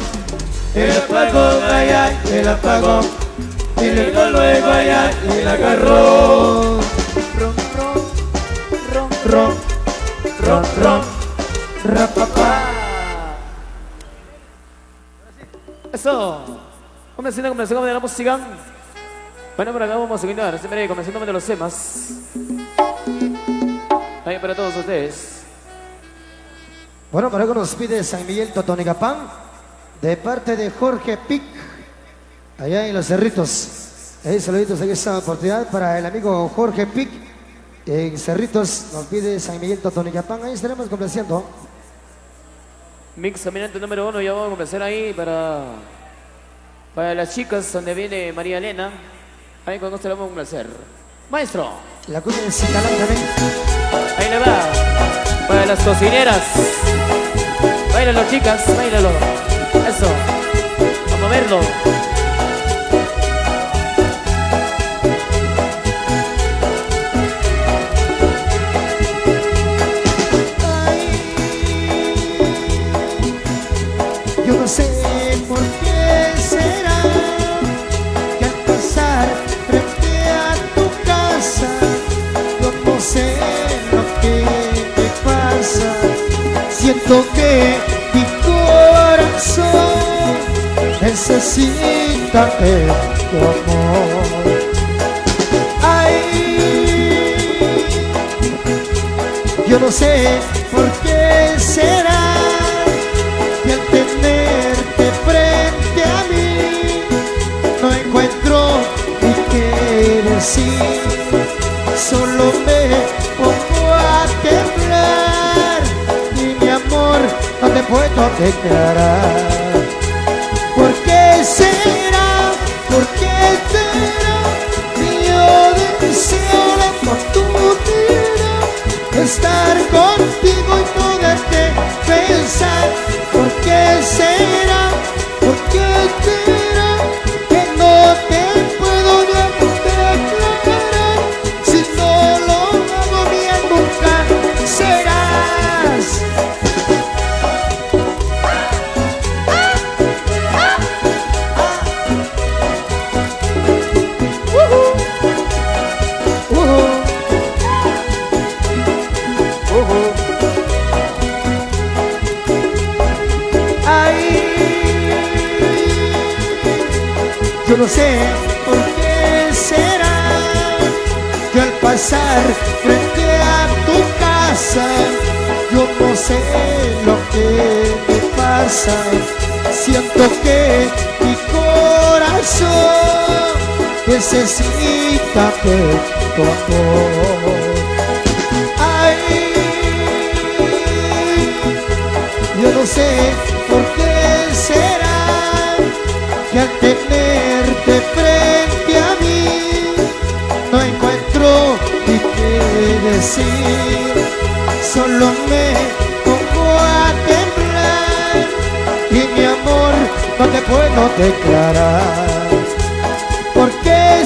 Y la apagó, ay, ay, y la apagó Y luego luego, ay, y la agarró Ron, ron, ron, ron, ron, ron, rapapá
Eso. Comenzando, comenzando de la música. Bueno, por acá vamos a seguir. Siempre comenzando de los temas. Ahí para todos ustedes.
Bueno, para que nos pide San Miguel Totonigapán de parte de Jorge Pic, allá en Los Cerritos. Ahí saluditos en esta oportunidad para el amigo Jorge Pic en Cerritos. Nos pide San Miguel Totonigapán. Ahí estaremos complaciendo.
Mix caminante número uno, ya vamos a comenzar ahí para, para las chicas donde viene María Elena. Ahí con nosotros vamos a complacer. Maestro,
La cuña de Cicalán también.
ahí le va. Para las cocineras. Bailalo, chicas, bailalo. Eso. Vamos a verlo.
Necesita de tu amor. Ay, yo no sé por qué será y al tenerte frente a mí no encuentro ni qué decir solo me pongo a temblar y mi amor no te puedo declarar contigo y poderte pensar Siento que mi corazón necesita de tu amor. Declarar. ¿Por qué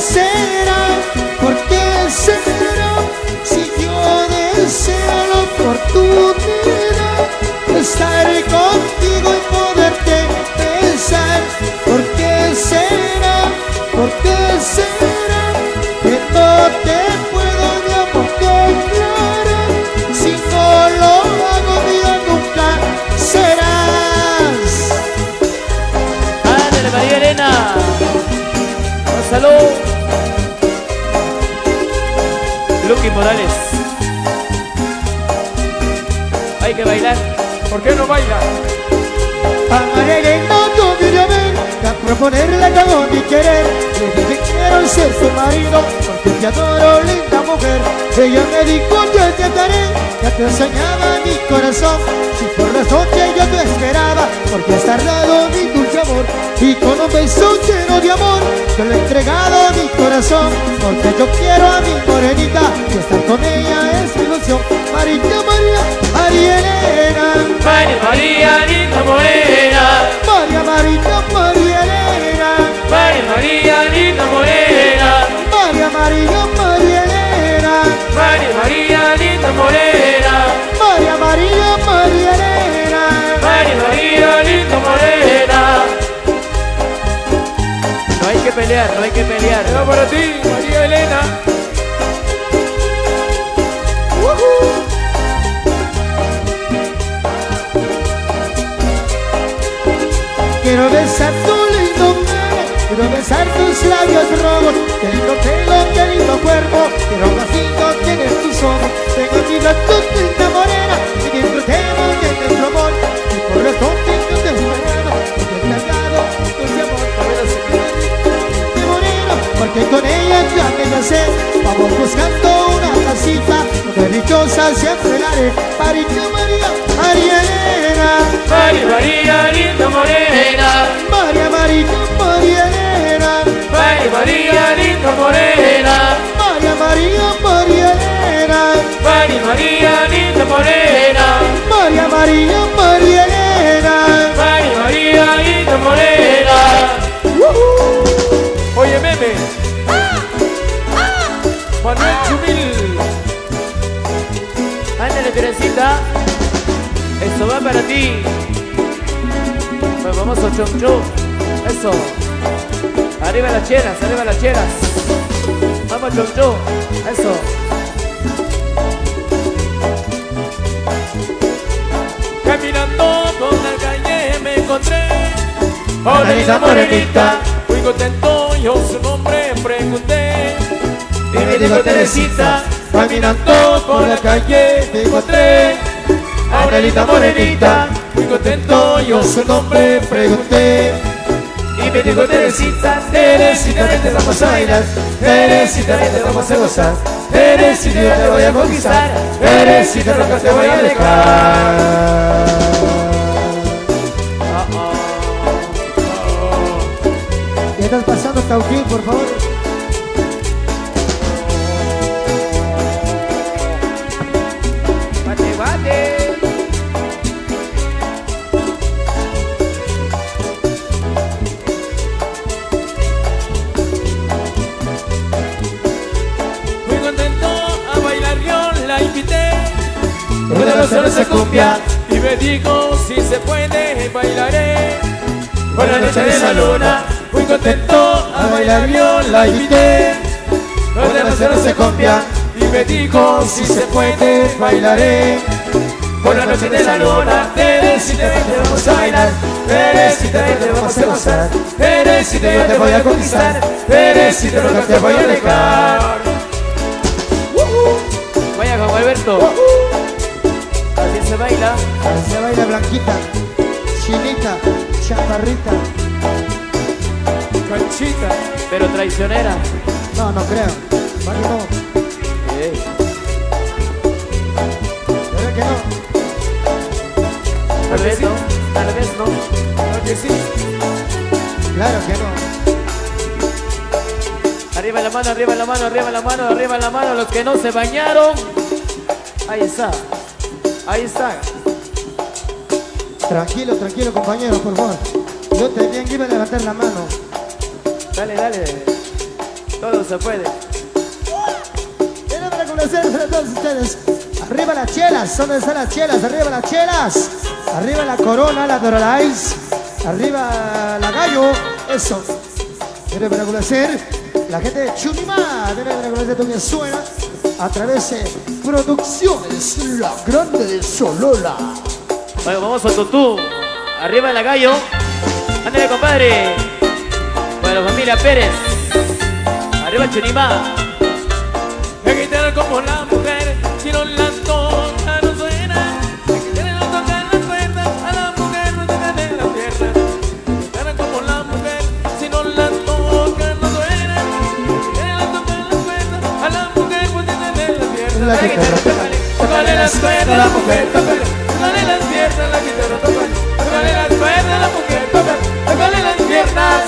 Ella me dijo yo te daré, ya te enseñaba mi corazón. Si por las noches yo te esperaba, porque has tardado mi dulce amor. Y con un beso lleno de amor, te lo he entregado mi corazón. Porque yo quiero a mi morenita, y estar con ella es mi ilusión. Marita María, María Elena.
María María, linda morena.
María Marita, María Elena.
María María, linda morena.
María María, María.
María María, linda morena.
María María, María Elena.
María María, linda morena. No hay que pelear, no hay que pelear.
Para ti, María Elena.
Quiero besar tu lindo pelo, quiero besar tus labios rojos, qué lindo pelo, qué lindo cuerpo, quiero más tengo mi tu tinta morena, y disfrutemos de nuestro amor, y por los dado dulce amor, de moreno, porque con ella ya me casé, vamos buscando una casita, dichosa siempre la haré, Marita María, María Elena.
María María, linda morena.
María Marita, María Elena,
María María, linda morena.
María María, María
María linda morena.
María María, María Elena.
María María, linda morena.
Oye, meme. Manuel Chumil.
Ándale, Teresita. Esto va para ti. Pues vamos a chum chum. Eso. Arriba las cheras, arriba las cheras. Vamos chum. Eso. Caminando por la calle me encontré a una linda morenita. Muy contento, yo su nombre pregunté. Y me dijo Teresita, caminando por la calle me encontré a una linda morenita. Muy contento, yo su nombre pregunté. Y me dijo Teresita, Teresita, vente vamos a bailar. Teresita, vente vamos a gozar. Teresita, yo te voy a conquistar. Teresita, nunca te voy a dejar.
¿Qué estás pasando, Tauquín, por favor?
Una persona se cumbia y me dijo si se puede bailaré. Por la noche de la luna, muy contento a bailar yo la invité. Persona se cumbia y me dijo si se puede bailaré. Por la noche de la luna, Teresita, te vamos a bailar. Teresita, te vamos a gozar. Teresita, yo te voy a conquistar. Teresita, nunca te voy a dejar. Roberto. Así se baila.
Se baila blanquita, chinita, chaparrita.
Conchita, pero traicionera.
No, no creo. ¿Para que no?
Ey,
¿Verdad que no?
Tal vez no, tal vez no.
Claro que sí.
Claro que no.
Arriba la mano, arriba la mano, arriba la mano, arriba la mano. Los que no se bañaron. Ahí está. Ahí está.
Tranquilo, tranquilo, compañero, por favor. Yo también iba a levantar la mano.
Dale, dale. Todo se puede.
Quiero para conocer a todos ustedes. Arriba las chelas, ¿dónde están las chelas? Arriba las chelas. Arriba la corona, la Doralice. Arriba la gallo. Eso. Quiero para conocer la gente de Chunimá. Quiero para conocer que suena a través de Producciones La Grande de Solola.
Bueno, vamos a Tutú. Arriba la gallo. Ándale, compadre. Bueno, familia Pérez. Arriba Chunimá.
La guitarra,
tócale,
tócale las cuerdas, la mujer, tócale, tócale las piernas, la guitarra, tócale, tócale las cuerdas, la mujer, tócale, tócale las piernas.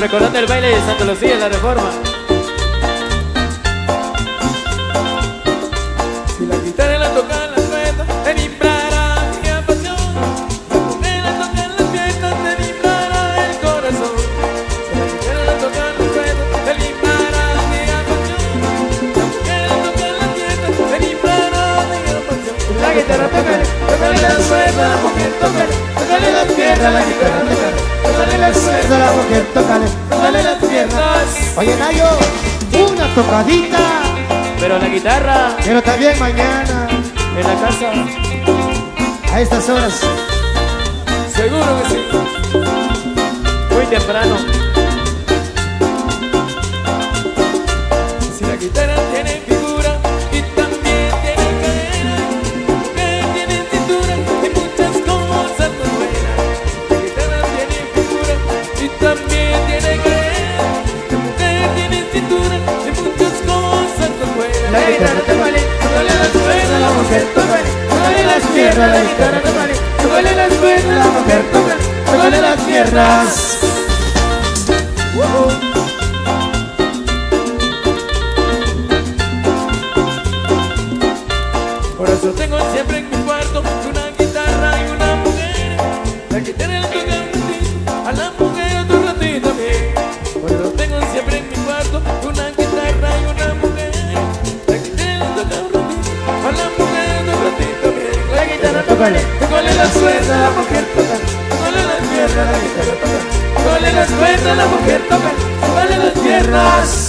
Recordando el baile de Santa Lucía, la reforma.
La tócale, tócale las piernas, la guitarra tócale, tócale las cuerdas,
la mujer, tócale,
tócale las piernas.
Oye, Nayo, una tocadita.
Pero la guitarra
Pero también mañana,
en la casa.
a estas horas.
Seguro que sí.
Muy temprano.
Mujer tócale las piernas, la las cuerdas, la las piernas. Por eso tengo siempre en mi cuarto tócale, tócale las cuerdas, la mujer toca, tócale las piernas, la guitarra toca, tócale las cuerdas, la mujer toca, tócale las piernas.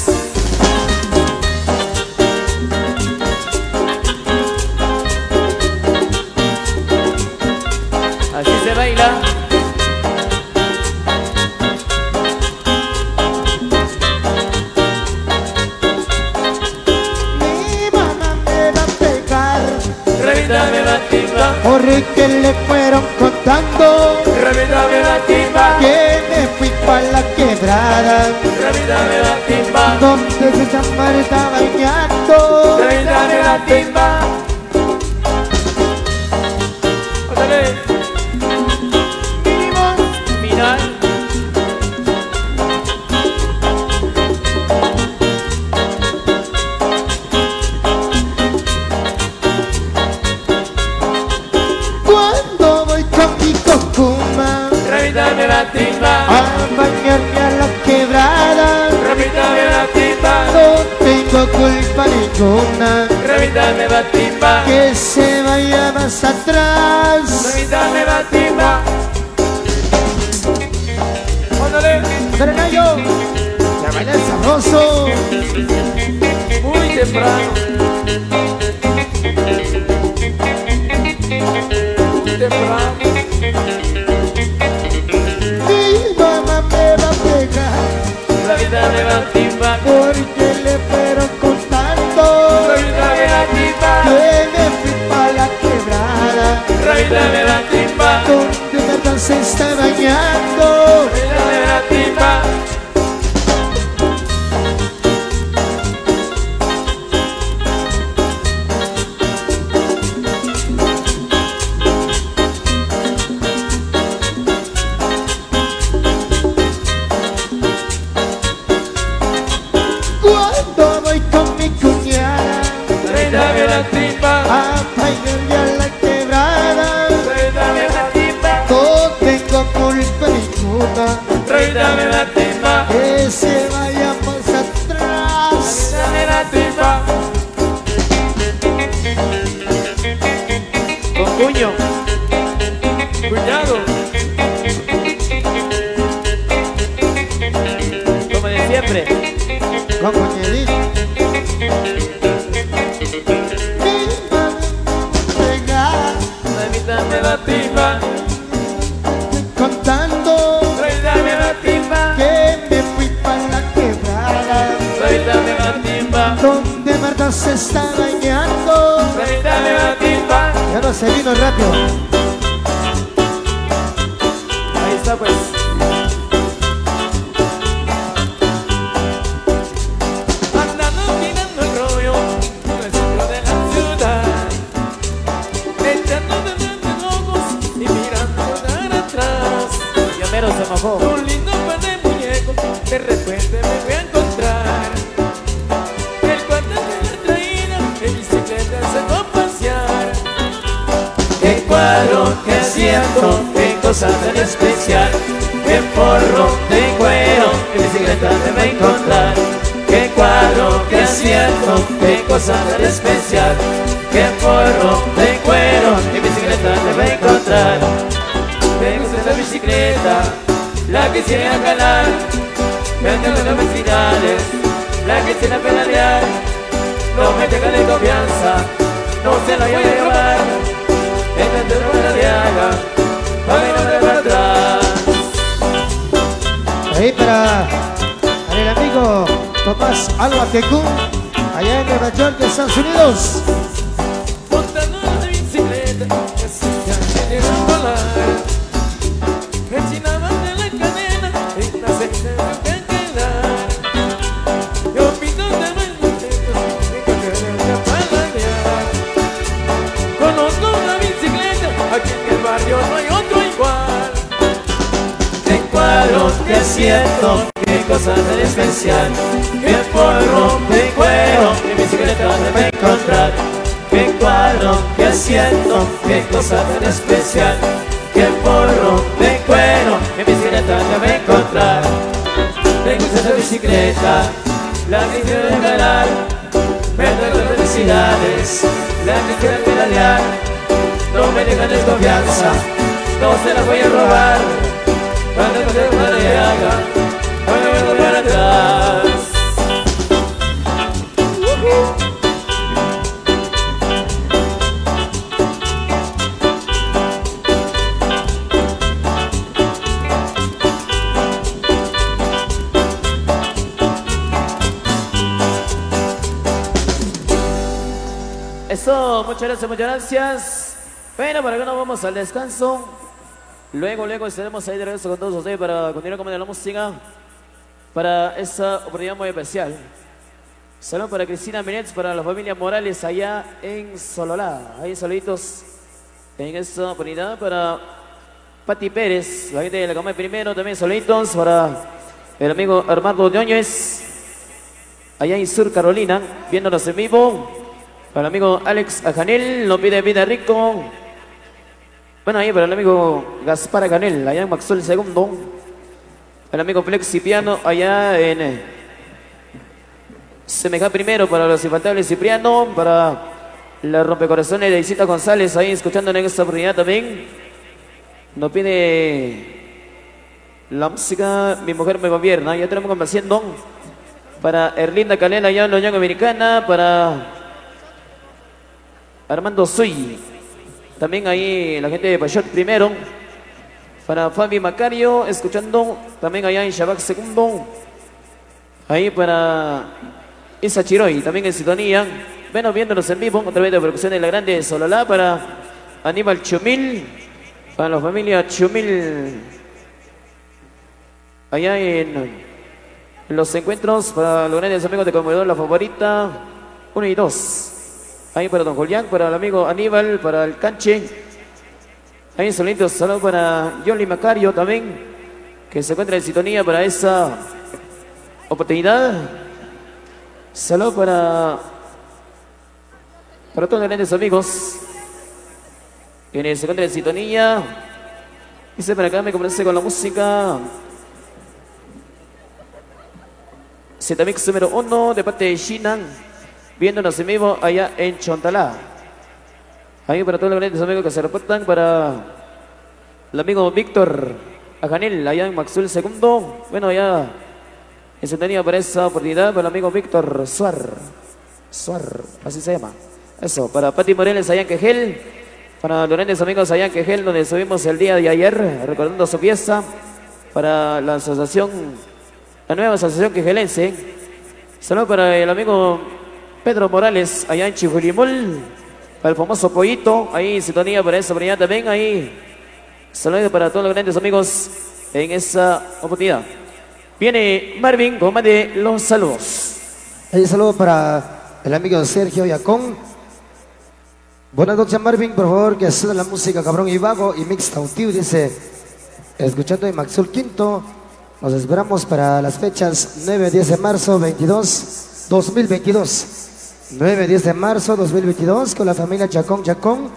Voy a
robar. Cuando me haga, cuando me voy para atrás. Eso, muchas gracias, muchas gracias. Bueno, para acá nos vamos al descanso. Luego, luego estaremos ahí de regreso con todos ustedes para continuar con la música para esta oportunidad muy especial. Saludos para Cristina Menetz, para la familia Morales allá en Sololá. Ahí saluditos en esta oportunidad para Pati Pérez, la gente de la Cama Primero. También saluditos para el amigo Armando Ñoñez, allá en Sur Carolina, viéndonos en vivo. Para el amigo Alex Ajanel, nos pide vida rico. Bueno, ahí para el amigo Gaspar Ajanel, allá en Maxwell Segundo. El amigo Flex Cipriano, allá en eh, Semejá Primero, para los infantiles Cipriano. Para la rompecorazones de Isita González, ahí escuchando en esta oportunidad también. Nos pide la música Mi Mujer Me Gobierna. Ya tenemos complaciendo para Erlinda Canela, allá en la Unión Americana. Para Armando Sui. También ahí la gente de Pachot primero. Para Fabi Macario, escuchando también allá en Shabak segundo. Ahí para Isa Chiroy, también en sintonía. Bueno, viéndonos en vivo, otra vez de producción de la grande Sololá para Aníbal Chumil. Para la familia Chumil. Allá en, los encuentros para los grandes amigos de Comedor La Favorita 1 y 2. Ahí para don Julián, para el amigo Aníbal, para el Canche. Ahí solitos, saludos para Yoli Macario también, que se encuentra en sintonía para esa oportunidad. Saludos para, para todos los grandes amigos que se encuentran en sintonía. Dice para acá, me comencé con la música. Zetamix número uno de parte de Shinan, viéndonos en vivo allá en Chontalá.
Ahí para todos los grandes amigos que se reportan, para el amigo Víctor Ajanil, allá en Maxul Segundo. Bueno, allá en tenía para esa oportunidad, para el amigo Víctor Suar. Suar, así se llama. Eso, para Pati Moreles allá en Quejel. Para los grandes amigos allá en Quejel, donde estuvimos el día de ayer, recordando su fiesta. Para la asociación, la nueva asociación quejelense. Saludos para el amigo Pedro Morales, allá en Chijulimol. El famoso pollito, ahí sintonía para esa oportunidad también, ahí. Saludos para todos los grandes amigos en esa oportunidad. Viene Marvin más de los saludos.
Ahí saludo para el amigo Sergio Yacón. Buenas noches Marvin, por favor, que suene la música Cabrón y Vago y Mix Tautiu, dice, escuchando en Maxul Quinto, nos esperamos para las fechas 9, 10 de marzo, 22, 2022. 9, 10 de marzo 2022 con la familia Chacón Chacón.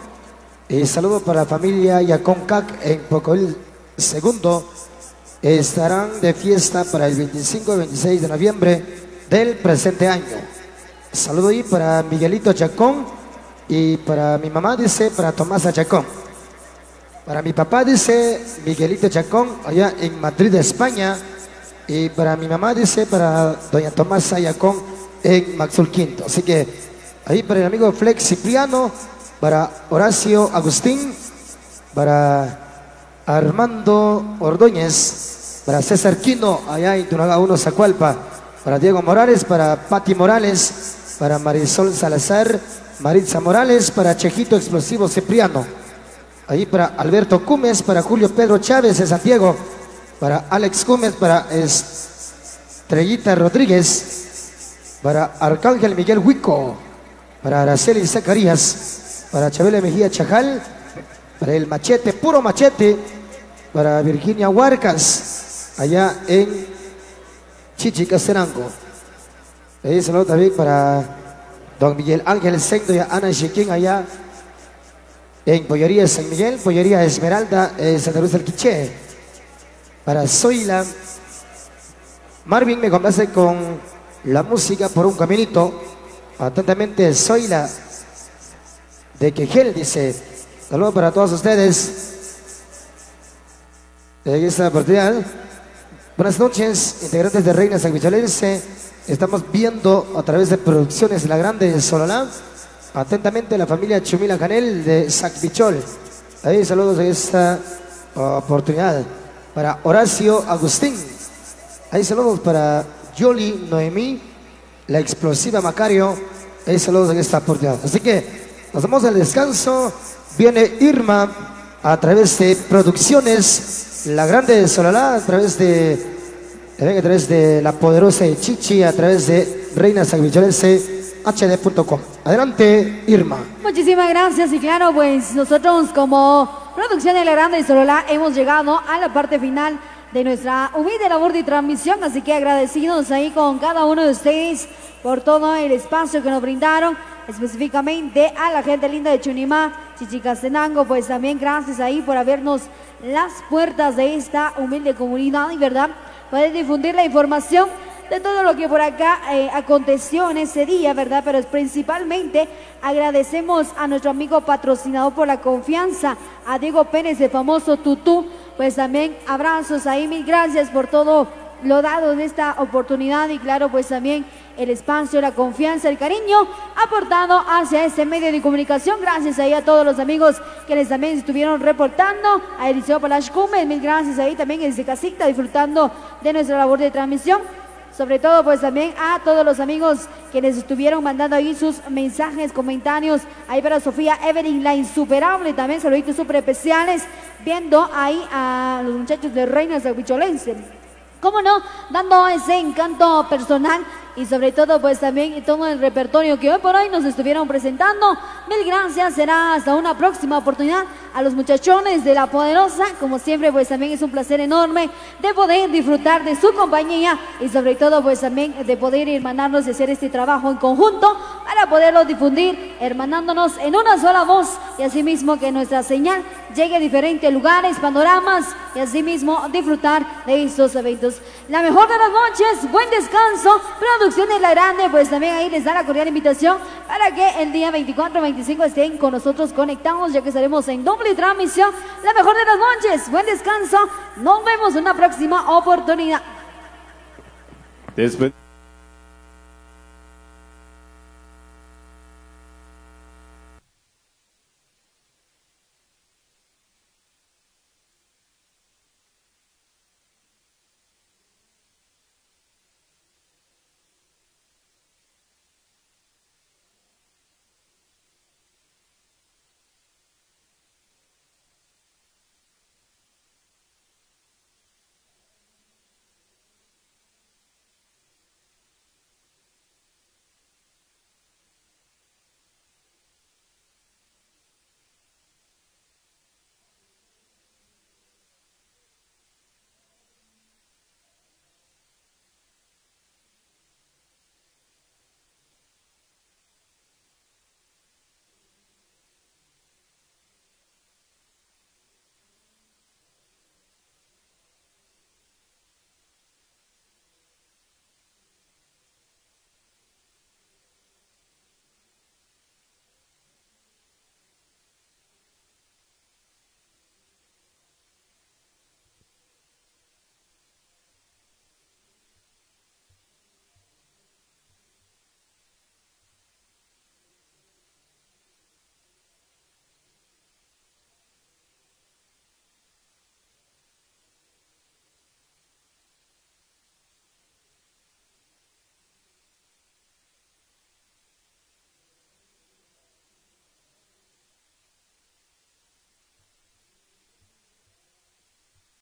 Y saludo para la familia Yacón Cac en Pocoil Segundo. Estarán de fiesta para el 25 y 26 de noviembre del presente año. Saludo ahí para Miguelito Chacón y para mi mamá dice para Tomasa Chacón. Para mi papá dice Miguelito Chacón allá en Madrid, España. Y para mi mamá dice para doña Tomasa Chacón en Maxul Quinto. Así que ahí para el amigo Flex Cipriano, para Horacio Agustín, para Armando Ordóñez, para César Quino, allá en Tunaga 1, Zacualpa, para Diego Morales, para Pati Morales, para Marisol Salazar, Maritza Morales, para Chejito Explosivo Cipriano, ahí para Alberto Cúmez, para Julio Pedro Chávez de Santiago, para Alex Cúmez, para Estrellita Rodríguez, para Arcángel Miguel Huico, para Araceli Zacarías, para Chabela Mejía Chajal, para el Machete, puro Machete, para Virginia Huarcas, allá en Chichicastenango. Ahí saludo también para don Miguel Ángel Sendo y Ana Chiquín allá en Pollería San Miguel, Pollería Esmeralda, en Santa Cruz del. Para Zoila, Marvin me complace con la música por un caminito. Atentamente, soy la de Quejel, dice. Saludos para todos ustedes. En esta oportunidad. Buenas noches, integrantes de Reina Sanguichalense. Estamos viendo a través de Producciones La Grande de. Atentamente, la familia Chumila Canel de Sacbichol. Ahí saludos en esta oportunidad. Para Horacio Agustín. Ahí saludos para Yoli Noemí, la explosiva Macario. Ahí saludos en esta oportunidad. Así que nos vamos al descanso. Viene Irma a través de Producciones, la grande de Solalá, a través de, eh, a través de la poderosa de Chichi, a través de Reina HD.com. Adelante, Irma.
Muchísimas gracias y claro, pues nosotros como Producciones La Grande de Sololá hemos llegado a la parte final de nuestra humilde labor de transmisión, así que agradecidos ahí con cada uno de ustedes por todo el espacio que nos brindaron, específicamente a la gente linda de Chunimá, Chichicastenango, pues también gracias ahí por abrirnos las puertas de esta humilde comunidad y verdad, poder difundir la información de todo lo que por acá eh, aconteció en ese día, ¿verdad? Pero principalmente agradecemos a nuestro amigo patrocinador por la confianza, a Diego Pérez, el famoso Tutú, pues también abrazos ahí, mil gracias por todo lo dado en esta oportunidad y claro, pues también el espacio, la confianza, el cariño aportado hacia este medio de comunicación. Gracias ahí a todos los amigos que les también estuvieron reportando, a Eliseo Palash mil gracias ahí también desde casita disfrutando de nuestra labor de transmisión. Sobre todo, pues también a todos los amigos que les estuvieron mandando ahí sus mensajes, comentarios. Ahí para Sofía Evelyn, la insuperable, también saluditos súper especiales. Viendo ahí a los muchachos de Reinas de Huicholense. ¿Cómo no? Dando ese encanto personal y sobre todo pues también todo el repertorio que hoy por hoy nos estuvieron presentando. Mil gracias, será hasta una próxima oportunidad a los muchachones de La Poderosa. Como siempre pues también es un placer enorme de poder disfrutar de su compañía y sobre todo pues también de poder hermanarnos y hacer este trabajo en conjunto para poderlo difundir, hermanándonos en una sola voz y asimismo que nuestra señal llegue a diferentes lugares, panoramas y asimismo disfrutar de estos eventos. La mejor de las noches, buen descanso, producciones La Grande, pues también ahí les da la cordial invitación para que el día 24-25 estén con nosotros conectados, ya que estaremos en doble transmisión. La mejor de las noches, buen descanso. Nos vemos en una próxima oportunidad.